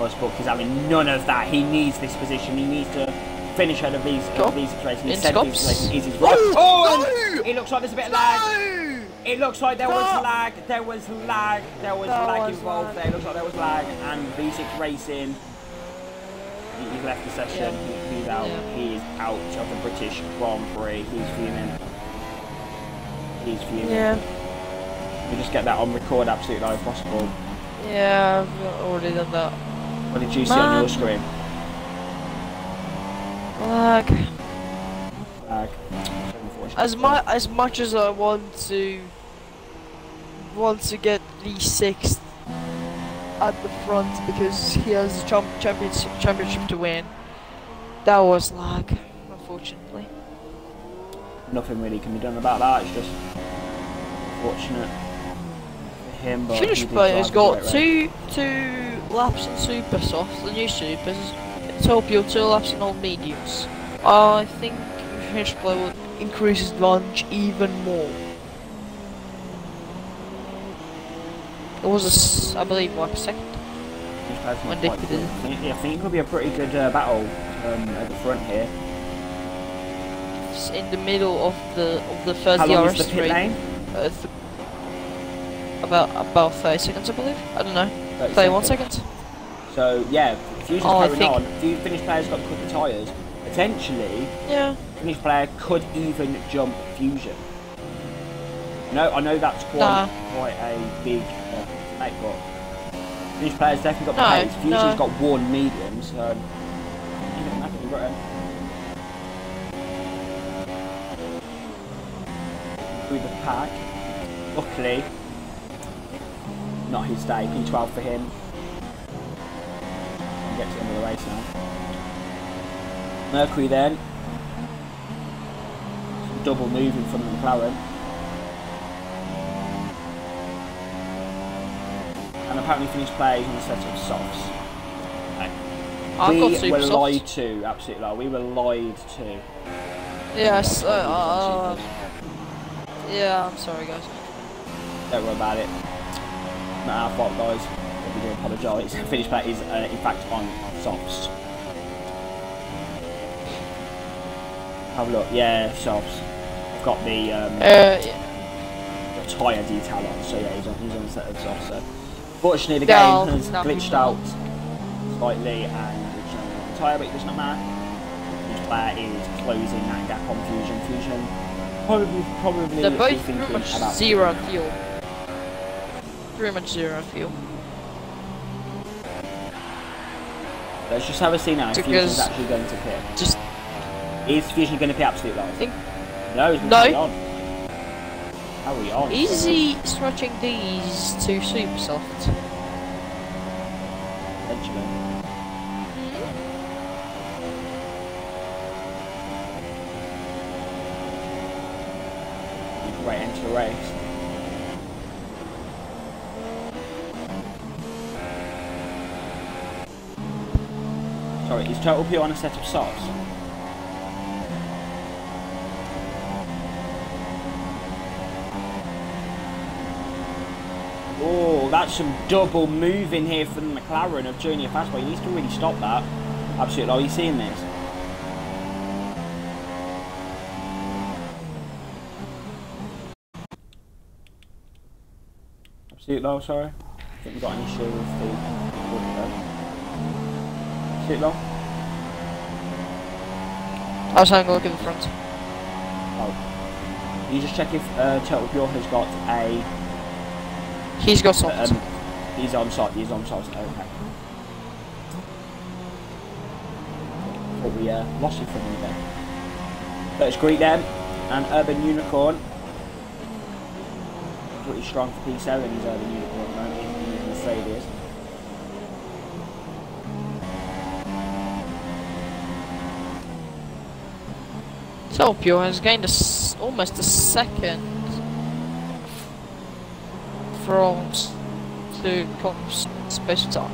Westbrook is having none of that. He needs this position. He needs to finish out of these Go. of these situations. In Instead, stops. these situations is his right. Oh, no! Oh, it looks like there's a bit of lag. No! It looks like there was lag, there was lag, there was There lag was involved lag. there. It looks like there was lag, and V6 Racing, he, he's left the session, Yeah. he, he's out, Yeah. he is out of the British Grand Prix, he's fuming. He's fuming. Yeah. We just get that on record absolutely if possible. Yeah, I've already done that. What did you see on your screen? Lag. Lag. As much as much as I want to want to get the sixth at the front because he has a champ- championship championship to win. That was lag, unfortunately. Nothing really can be done about that, it's just unfortunate for him, but Finnish he did players drive a got race. two two laps in super soft, the new supers. Tokyo two laps in all mediums. I think Finnish player will increase his advantage even more. It was I believe like a second. When they quite put it- I think, yeah, I think it could be a pretty good uh, battle um, at the front here. It's in the middle of the of the first How long DRS is the pit lane? Uh, th- about about 30 seconds, I believe. I don't know. 30 31 seconds. seconds. So yeah, Fusion's Oh, carrying on. Few Finnish players got quicker tyres. Potentially, Yeah. Finnish player could even jump Fusion. No, I know that's quite Nah. quite a big uh, mistake, but Finnish players definitely got the No, pace. Fusion's no. got one medium, so even that could be Through the pack. Luckily, not his day. P12 for him. Get to the end of the race now. Mercury then. Double moving from the McLaren. And apparently finished playing on a set of softs. I've we got super were soft. lied to, absolutely lied. We were lied to. Yes. Uh, uh, yeah. I'm sorry, guys. Don't worry about it. Not our fault, guys. We do apologise. Finished play is, uh, in fact, on softs. Have a look. Yeah, softs. I've got the, um, Uh, yeah. the tyre detail on, so yeah, he's on, he's on a set of softs. So. Fortunately, the Yeah, game has glitched out slightly and it's on the tyre, but it does not matter. Finished player is closing that gap on Fusion. Fusion probably, probably They're both pretty much zero on fuel. Pretty much zero on fuel. Let's just have a see now if Fusion's actually going to pit. Just Is Fusion going to pit absolute live? think No, he's No. Carry on. Carry on. easy switching these to super soft. Eventually. Great end to the race. Sorry, is Total Pure on a set of softs? That's some double moving here from the McLaren of Junior Fastboy. He needs to really stop that. Absolutely. Are you seeing this? Absolute low, sorry. I think we've got an issue with the Absolute low. I was having a look at the front. Oh. You just check if uh, Total Pure has got a He's got soft. Um, he's on site. He's on site. Okay. But we uh, lost it from him then. Let's greet them, and Urban Unicorn. Pretty strong for P7. He's Urban Unicorn at the moment. He's using Mercedes. Pure has gained a s- almost a second from to Cops space time.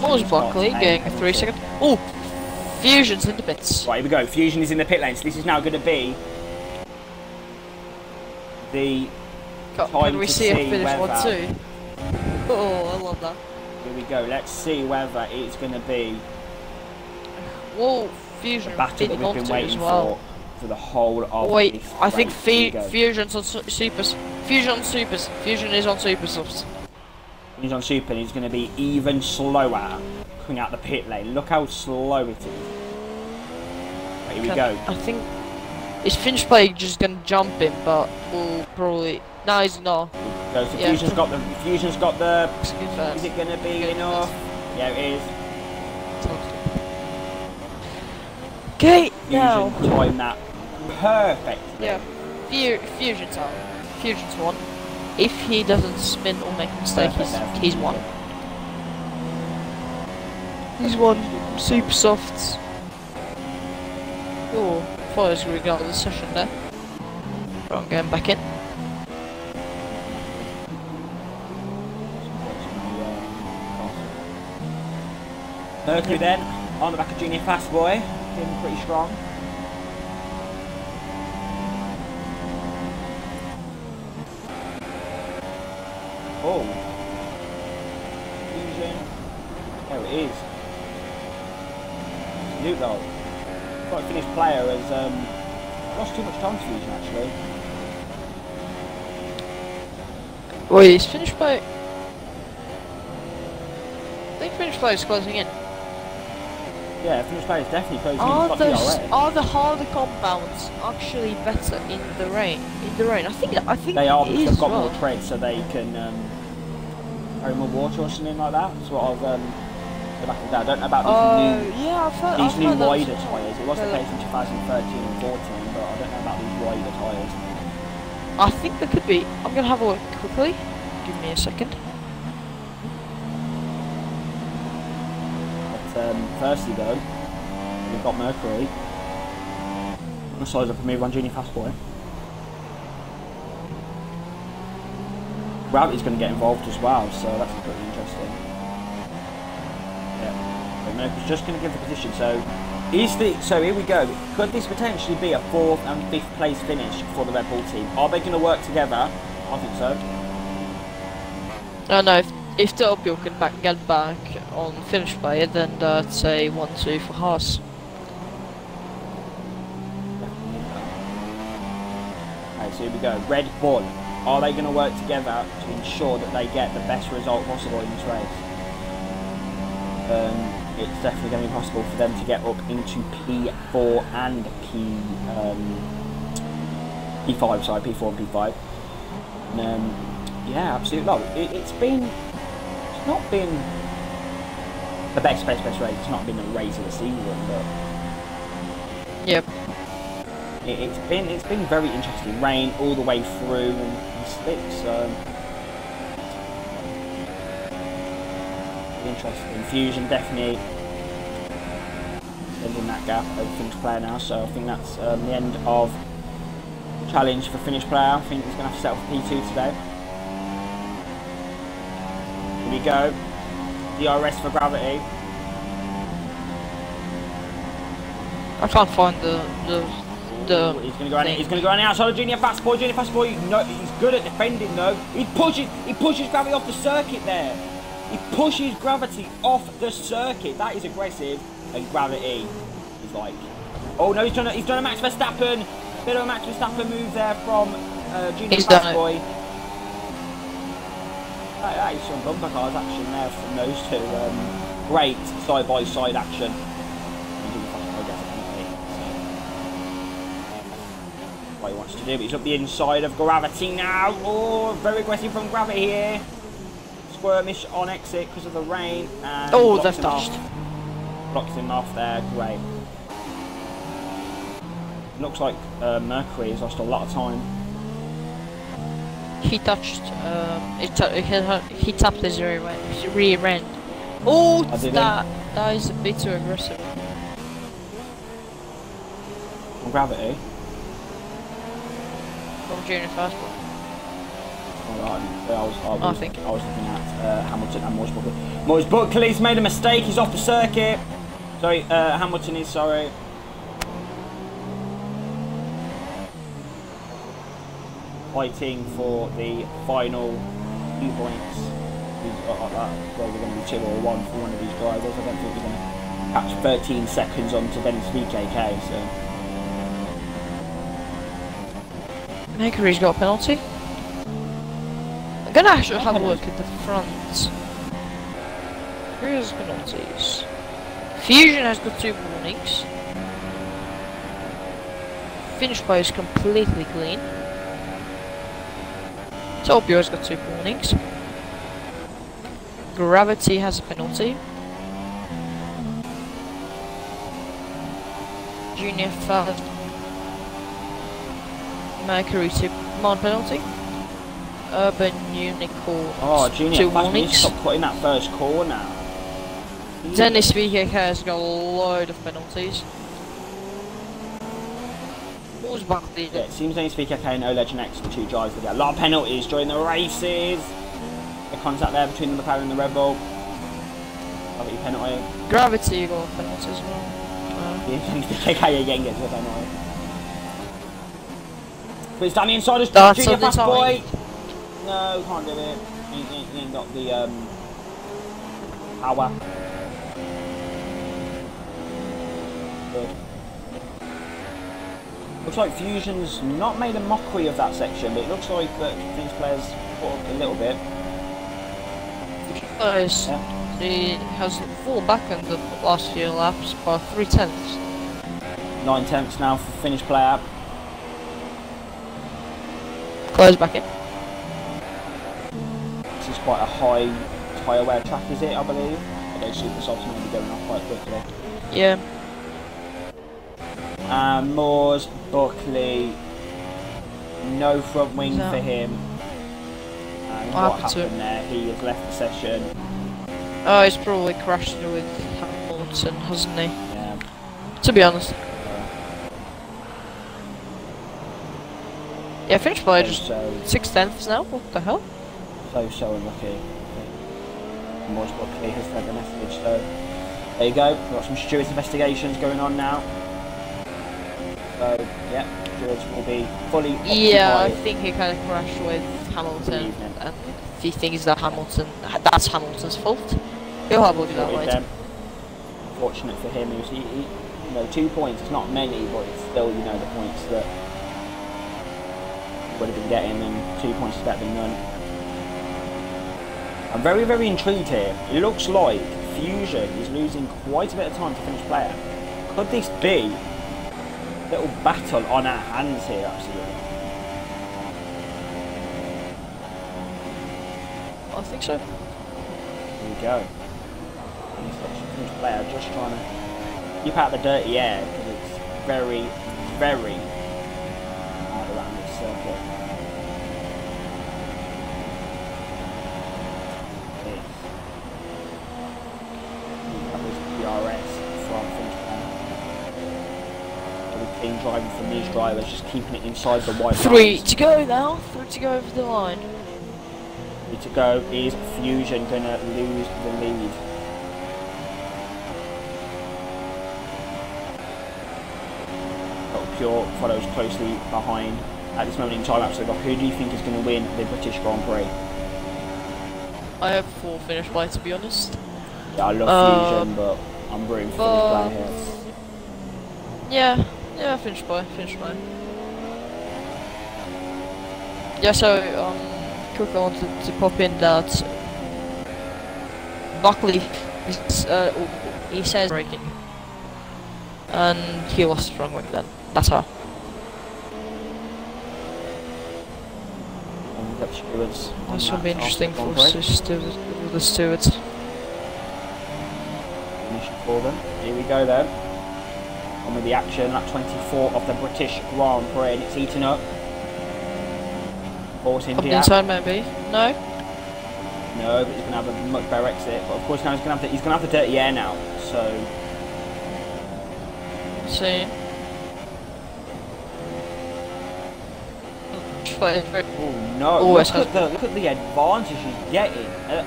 Moles Buckley getting a three second. Oh, fusions in the bits. Right, here we go. Fusion is in the pit lane. So this is now going to be the. Ca- Time Can we to see a see finish one whether- too? Oh, I love that. Here we go. Let's see whether it's going to be Whoa, the fusion battle that we've been waiting as well. for for the whole of Wait, I think race. Here we Fu- go. Fusion's on su- Supers. Fusion on Supers. Fusion is on Super Softs. He's on super and he's going to be even slower coming out the pit lane. Look how slow it is. Right, here we go. I think is Finch play just gonna jump him, but we'll probably no, he's not. To Yeah. Fusion's got the Fusion's got the. It's first. Is it going to be enough? Yeah, it is. Okay, Fusion now timed that perfectly. yeah, Fu- Fusion's out. Fusion's won. If he doesn't spin or make a mistake, Perfect he's he's one. He's won. Super softs. Oh, thought I was going to go out of the session there. But I'm going back in. Mercury then, on the back of Junior Fastboy, feeling pretty strong. Oh. Fusion. There it is. New though. Quite finished player has um, lost too much time to Fusion actually. Wait, he's finished by. I think finished play is closing in. Yeah, player is definitely closing. Are the are the harder compounds actually better in the rain? In the rain, I think I think They are because they've got well. more tread, so they can um, carry more water or something like that. That's what I've um, go back and down. I don't know about these Oh new yeah, I've heard. these I've new wider tyres. It was the case in 2013 and 14, but I don't know about these wider tyres. I think there could be. I'm gonna have a look quickly. Give me a second. But um, firstly, though, we've got Mercury. The size of a move on Junior Fastboy. Gravity's going to get involved as well, so that's pretty interesting. Yeah, so Mercury's just going to give the position. So, is the so here we go. Could this potentially be a fourth and fifth place finish for the Red Bull team? Are they going to work together? I think so. Oh no, if, if Doppio can back, get back on finish player, then that's I'd 1-2 for Haas. Okay, so here we go. Red Bull. Are they going to work together to ensure that they get the best result possible in this race? Um, it's definitely going to be possible for them to get up into P4 and P um, P5. Sorry, P4 and P5. And, um, yeah, absolutely. No, it, it's been. Not been the best, best, best race. It's not been the race of the season, but Yep. it, it's been it's been very interesting. Rain all the way through and, slicks. Um, interesting. Fusion definitely in that gap over finished player now. So I think that's um, the end of challenge for finished player. I think he's going to have to settle for P2 today. We go. DRS for gravity. I can't find the the the. Ooh, he's going to go on. He's going to go on the outside of Junior Fastboy. Junior Fastboy. No, he's good at defending though. He pushes. He pushes gravity off the circuit there. He pushes gravity off the circuit. That is aggressive. And gravity is like. Oh no, he's done. A, he's done a Max Verstappen. Bit of a Max Verstappen move there from uh, Junior He's Fast done it. Boy. That, that is some bumper cars action there from those two. Um, great side by side action. And Junior Fast Boy gets a penalty, so what he wants to do. But he's up the inside of Gravity now. Oh, very aggressive from Gravity here. Squirmish on exit because of the rain. And Oh, him off. Blocks him off there. Great. Looks like uh, Mercury has lost a lot of time. He touched. Um, he, he, he tapped his rear, his rear end. Oh, that that is a bit too aggressive. On Gravity. From Junior Fastboy. Oh, right. I was, I was, I think. I was looking at uh, Hamilton and Morris Buckley. Morris Buckley's made a mistake. He's off the circuit. Sorry, uh, Hamilton is sorry. Fighting for the final two points. Like that. They're going to be two or one for one of these drivers. I don't think we're going to catch 13 seconds onto Dennis VKK. So Mercury's got a penalty. I'm gonna actually have a look at the front. Here's penalties. Fusion has got two warnings. Finish is completely clean. Has got two warnings. Gravity has a penalty. Junior Fad. Mercury two one penalty. Urban Unicorn. Oh, Junior, two fast, you to warnings. stop putting that first corner. Dennis VKK has got a load of penalties. What was Buckley? Yeah, it seems Dennis VKK and O Legend X, the two drivers, will get a lot of penalties during the races. The contact there between the McLaren and the Red Bull. Gravity penalty. Gravity got a penalty as well. Uh, Yeah, Dennis VKK again gets a penalty. But it's down the inside of That's Junior the fast boy. No, can't do it. He, he, he ain't got the um, power. Good. Looks like Fusion's not made a mockery of that section, but it looks like that these players put up a little bit. Guys, Yeah. he has fallen back in the last few laps by three tenths. Nine tenths now for finish player. Close back in. This is quite a high tyre wear track, is it? I believe. Although super softs may be going off quite quickly. Yeah. Um, Moores, Buckley, no front wing No. for him. And What what, happened happened there? He has left the session. Oh, he's probably crashed with Hamilton, hasn't he? Yeah. To be honest. Yeah, by So, just so, six tenths now. What the hell? so, so unlucky. Moores, Buckley has sent the message. So, there you go. We've got some stewards investigations going on now. So, yeah, stewards will be fully Yeah, I think he kind of crashed with Hamilton, and if he thinks that Hamilton, that's Hamilton's fault, he'll have a that later. Fortunate for him, he was, he, you know, two points. It's not many, but it's still, you know, the points that would have been getting, and two points is better than none. I'm very, very intrigued here. It looks like Fusion is losing quite a bit of time to finish player. Could this be little battle on our hands here, absolutely? I think so. Here we go. And this looks like player just trying to keep out the dirty air because it's very, very hard around this circuit. It is. That was DRS from finish player. Really clean driving from these drivers, just keeping it inside the white Three lines. to go now. Three to go over the line. Three to go. Is Fusion gonna lose the lead? But Pure follows closely behind at this moment in time. Absolutely. Who do you think is going to win the British Grand Prix? I have four finish by to be honest. Yeah, I love Uh, Fusion, but I'm rooting for but- this here. Yeah, yeah, finish by, finish by. Yeah, so um, quickly I wanted to pop in that Buckley is uh, he says breaking. and he lost strong wing then. That's how. And we've got the stewards. This will be interesting for the stewards. The stewards. Mission for them. Here we go then. On with the action, lap 24 of the British Grand Prix, and it's eaten up. Force India. inside maybe. No. No, but he's going to have a much better exit. But of course now he's going to have the, he's going to have the dirty air now. So see. Oh no! Always look, at the, look at the advantage he's getting. Uh,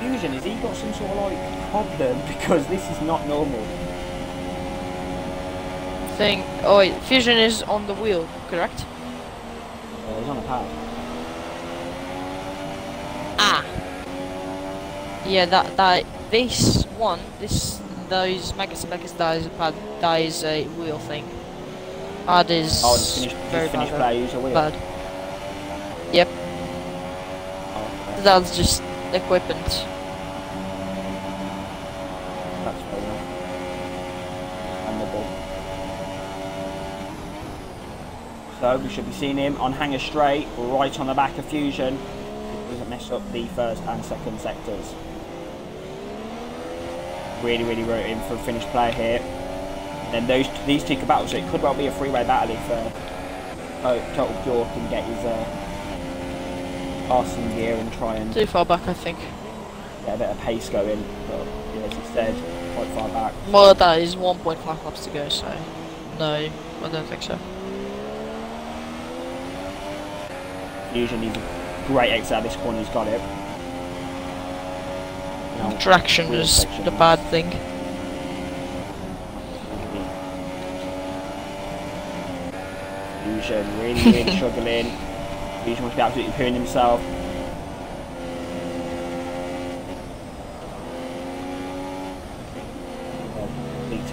Fusion, has he got some sort of like problem? Because this is not normal. Thing. Oh wait, Fusion is on the wheel, correct? Uh, he's on a pad. Ah. Yeah, that that this one, this those Megas Megas that is a pad, that is a wheel thing. That is Oh, the finish, very finish bad. use a wheel. bad. Yep, Oh, okay. that's just equipment. That's fair enough. Understandable. So we should be seeing him on Hangar Straight, right on the back of Fusion. Doesn't mess up the first and second sectors. Really, really in for a finished player here. Then those these two could battle, so it could well be a three-way battle if uh, uh, Total Pure can get his uh, arse in gear and try and Too far back, I think. get a bit of pace going. But yeah, as you said, quite far back. Well, that is 1.5 laps to go, so no, I don't think so. Fusion needs a great exit out of this corner, he's got it. Now, Traction is section the bad thing. Mm-hmm. Fusion really, really struggling. Fusion must be absolutely pooing himself.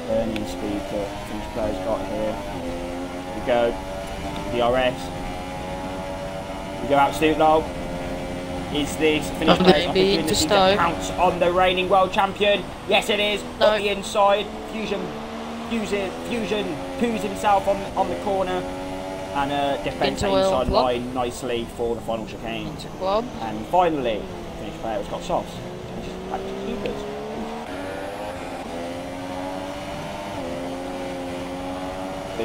Turning speed that Finnish players got here. Here we go. DRS. We go absolute low. Is this players maybe opportunity to to pounce on the reigning world champion? Yes, it is. No. On the inside, Fusion, Fusion, Fusion poos himself on on the corner and uh, defends the inside block. line nicely for the final chicane. Club. And finally, Finnish player has got softs. Which is actually good.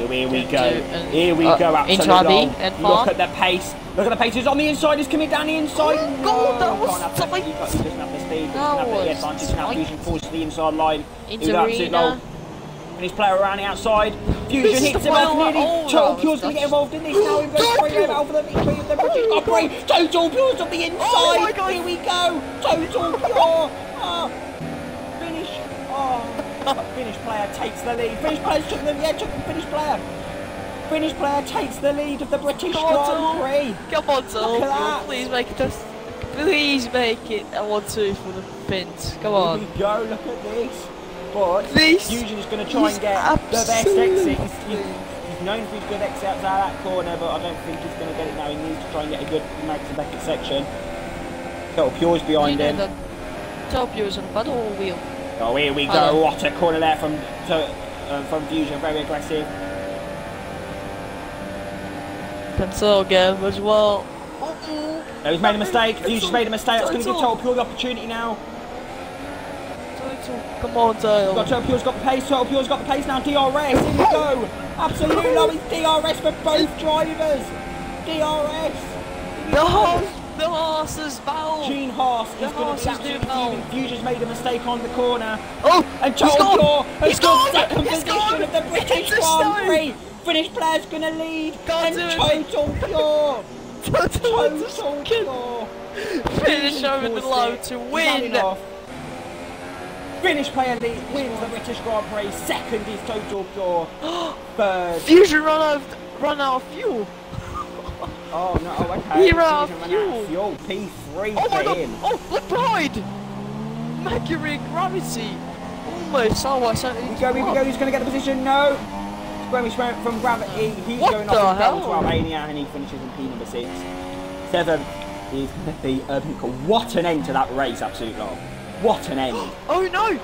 Here we, go. Here we uh, go. into Absolutely. And Look at the pace. Look at the pace. He's on the inside. He's coming down the inside. Oh, God, that was can't have the- tight. He doesn't have the speed. He doesn't have the advantage. Now tight. Fusion falls to the inside line. Into He was absolute arena. low. Finish player around the outside. Fusion This hits him final nearly. Oh, Total Pure's going to get involved in this now. We've got three-way battle for the victory of the British Prix. Total Pure's on the inside. Oh my God. Here we go. Total Pure. Finish. Oh. Player takes the lead. Finish player took the yeah, took the finish player. Finish player takes the lead of the British Come on, Grand Prix. Come on, Tom. Please make it just. Please make it a 1 2 for the Finns. Come on. Here we go. Look at this. But This Fusion is going to try and get the best exit. He's, known for his good exit out of that corner, but I don't think he's going to get it now. He needs to try and get a good Maggotts and Beckett section. Total Pure's behind you know him. Topio is on the paddle wheel. Oh, here we go. Hello. What a corner there from to, uh, from Fusion. Very aggressive. Pencil game as well. No, he's made a mistake. Fusion's made a mistake. That's going to give Total. Pure the opportunity now. Come on, Dale. Got Total Pure's got the pace. Total Pure's got the pace now. DRS. Here we go. Absolute low. DRS for both drivers. DRS. The horse, the horse is foul. Gene Haas is going to be absolutely fuming. Fusion's made a mistake on the corner. Oh, And Total gone. Has He's got gone. second He's position gone. of the British Grand. Prix. Finnish player's going to lead. Can't and. Total Pure. Total Total Pure. finish over the low to win. Finnish player lead wins the British Grand Prix. Second is Total Pure. Third. Fusion run out, run out of fuel. Oh no, oh, okay. He ran out Fusion of ran fuel. P3 Oh my god! him. Oh, the pride! Mercury gravity. Almost. Oh, I said we go, we go, who's going to get the position? No! Squamish from gravity, he's What going the off hell? to Albania and he finishes in P number 6. 7 is going to be Urban Nickel. What an end to that race, absolute love. What an end. Oh no!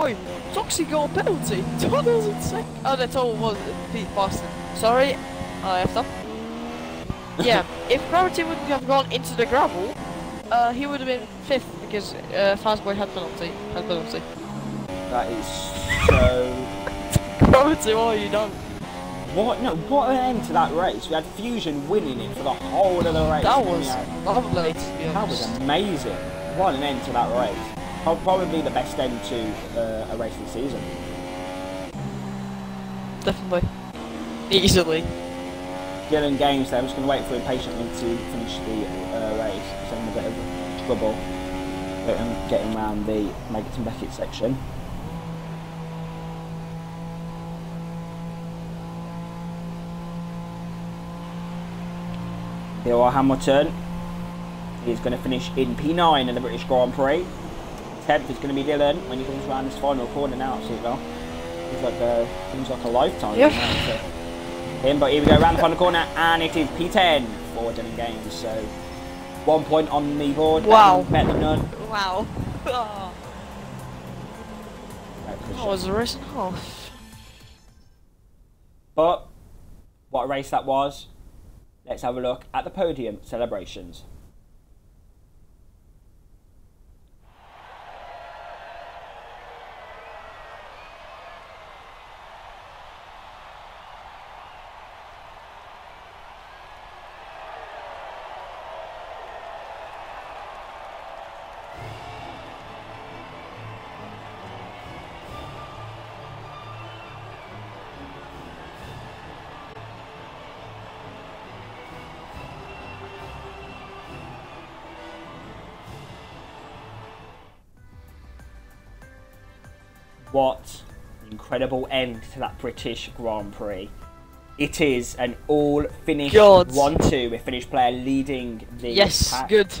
Oi, Toxie got a penalty. 2006. Oh, that's all it was. Pete Boston. Sorry, I effed up. Yeah, if Gravity wouldn't have gone into the gravel, uh, he would have been fifth because uh, Fastboy had penalty. Had penalty. That is so... Gravity, what have you done? What? No, what an end to that race. We had Fusion winning it for the whole of the race. That was had- lovely. That was amazing. What an end to that race. Probably the best end to uh, a race this season. Definitely. Easily. Dylan Games there, I'm just going to wait for him patiently to finish the uh, race. He's having a bit of trouble getting, getting around the Maggotts and Beckett section. Theo Hamilton is going to finish in P9 in the British Grand Prix. 10th is going to be Dylan when he comes around this final corner now, absolutely well. Seems like a, seems like a lifetime. Yeah. him. But here we go around the final corner, and it is P10 for Dylan Games. So one point on the board. Wow. Better than none. Wow. that oh, was a race and a half. But what a race that was. Let's have a look at the podium celebrations. What an incredible end to that British Grand Prix. It is an all finish 1 2 with Finnish player leading the Yes, pack. good.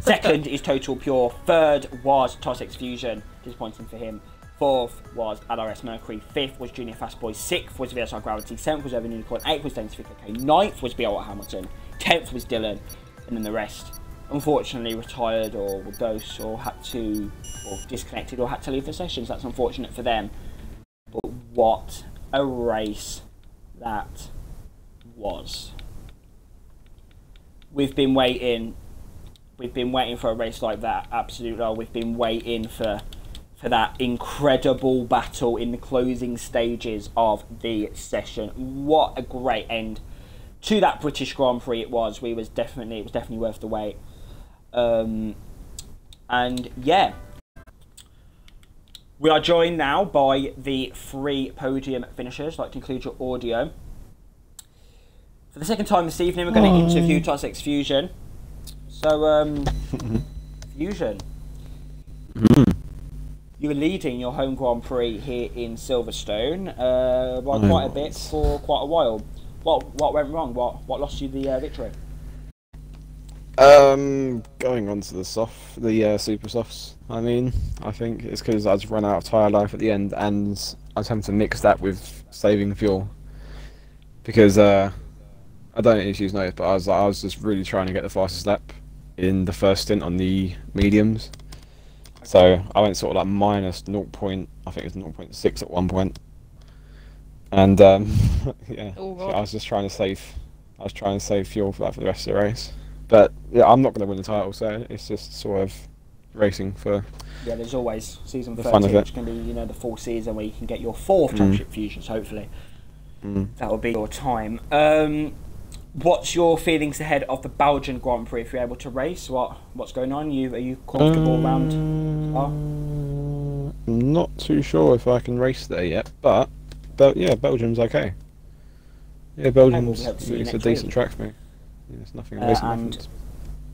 Second is Total Pure. Third was Toxic Fusion. Disappointing for him. Fourth was LRS Mercury. Fifth was Junior Fastboy. Sixth was VSR Gravity. Seventh was Urban Unicorn. Eighth was Dennis K. Ninth was BOR Hamilton. Tenth was Dylan. And then the rest, unfortunately, retired or were ghosts or had to, or disconnected or had to leave the sessions. That's unfortunate for them. But what a race that was. We've been waiting we've been waiting for a race like that. Absolutely, we've been waiting for for that incredible battle in the closing stages of the session. What a great end to that British Grand Prix it was. We was definitely it was definitely worth the wait. Um, and yeah. We are joined now by the three podium finishers. I'd like to include your audio. For the second time this evening, we're going to interview Toxic Fusion. So, um, Fusion. You were leading your home Grand Prix here in Silverstone uh, by quite a bit for quite a while. What what went wrong? What what lost you the uh, victory? Um, going on to the soft, the uh, super softs. I mean, I think it's because I just ran out of tire life at the end, and I was having to mix that with saving fuel because uh, I don't know if you've noticed, but I was I was just really trying to get the fastest lap in the first stint on the mediums. So I went sort of like minus 0. Point, I think it was 0.6 at one point. And um, yeah, Oh, I was just trying to save. I was trying to save fuel for that for the rest of the race. But yeah, I'm not going to win the title, so it's just sort of racing for. Yeah, there's always season The 13, which can be you know the full season where you can get your fourth Mm. championship fusions. Hopefully, Mm. that will be your time. Um, what's your feelings ahead of the Belgian Grand Prix? If you're able to race, what what's going on? You are you comfortable around? Um, I'm not too sure if I can race there yet, but but yeah, Belgium's okay. Yeah, Belgium's we hope to see you it's a decent week. track for me. Yeah, it's nothing Uh, racing and-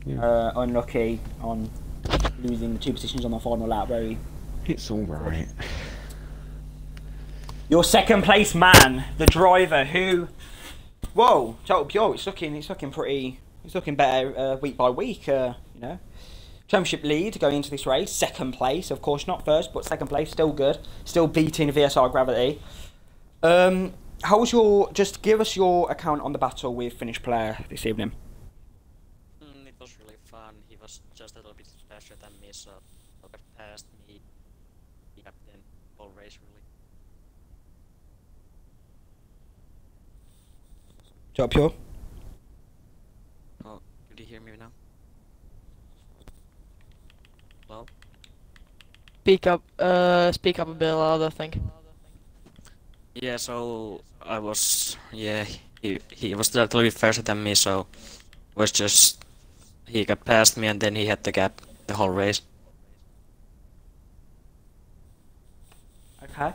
Yeah. Uh, unlucky on losing the two positions on the final lap. Very It's all right. Your second place man, the driver who, whoa, Total Pure. It's looking, it's looking pretty, it's looking better uh, week by week. Uh, you know, championship lead going into this race, second place, of course not first, but second place, still good, still beating VSR Gravity. Um, how was your? Just give us your account on the battle with Finnish player this evening. Mm, it was really fun. He was just a little bit faster than me, so he got past me. He captain whole race really. Total Pure. Oh, could you hear me now? Well, Speak up, uh, speak up a bit louder, I think. yeah. So I was, yeah. He he was a little bit faster than me, so was just he got past me, and then he had the gap the whole race. Okay.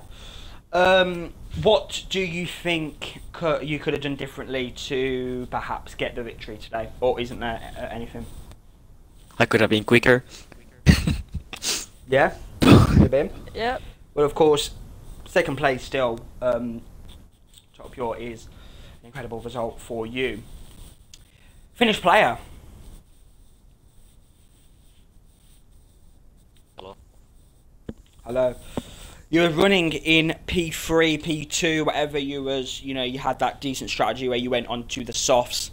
Um, what do you think cou- you could have done differently to perhaps get the victory today, or isn't there uh, anything? I could have been quicker. Yeah. Could have been. Yep. Well, of course, second place still. Um, top pure is an incredible result for you. Finnish player. Hello. Hello. you were running in P3, P2, whatever you was, you know, you had that decent strategy where you went on to the softs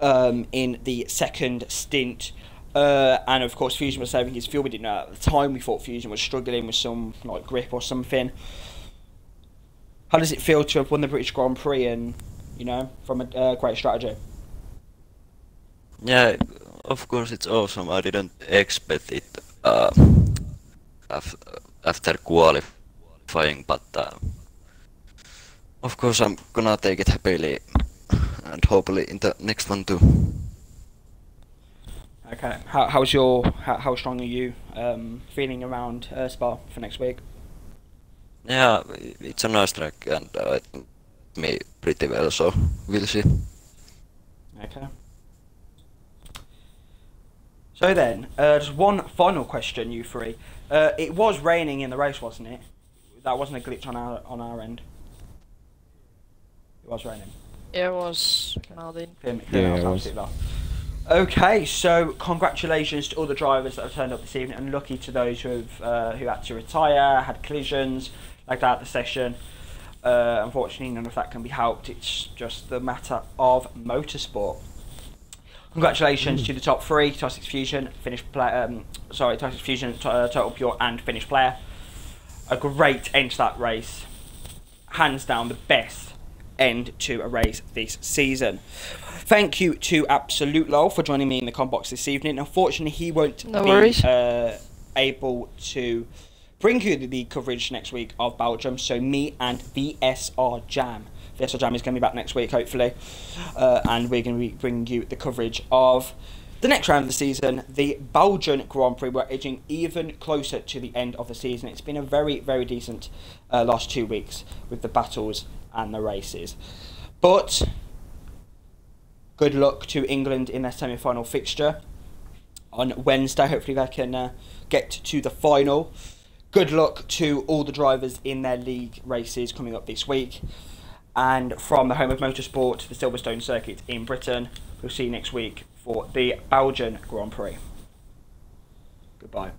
um, in the second stint. Uh, and of course, Fusion was saving his fuel. We didn't know at the time. We thought Fusion was struggling with some like grip or something. How does it feel to have won the British Grand Prix and, you know, from a uh, great strategy? Yeah, of course it's awesome. I didn't expect it uh, af after qualifying, but uh, of course I'm gonna take it happily and hopefully in the next one too. Okay. How, how's your how, how strong are you um, feeling around uh, Spa for next week? Yeah, it's a nice track and uh, me pretty well, so we'll see. Okay. So then, uh, just one final question, you three. Uh, it was raining in the race, wasn't it? That wasn't a glitch on our on our end. It was raining. Yeah, it was Martin. Clear clear Yeah, it was. Okay, so congratulations to all the drivers that have turned up this evening, and lucky to those who have uh, who had to retire, had collisions like that at the session. Uh, unfortunately, none of that can be helped. It's just the matter of motorsport. Congratulations to the top three: Toxic Fusion, Finnish play. Um, sorry, Toxic Fusion, to- uh, Total Pure, and Finnish player. A great end to that race. Hands down, the best end to a race this season. Thank you to Absolute Lol for joining me in the combox this evening. Unfortunately, he won't No be uh, able to bring you the coverage next week of Belgium. So me and VSR Jam. VSR Jam is going to be back next week, hopefully, uh, and we're going to be bringing you the coverage of the next round of the season, the Belgian Grand Prix. We're edging even closer to the end of the season. It's been a very, very decent uh, last two weeks with the battles and the races, but good luck to England in their semi-final fixture on Wednesday. Hopefully, they can uh, get to the final. Good luck to all the drivers in their league races coming up this week. And from the home of motorsport, the Silverstone circuit in Britain, we'll see you next week for the Belgian Grand Prix. Goodbye.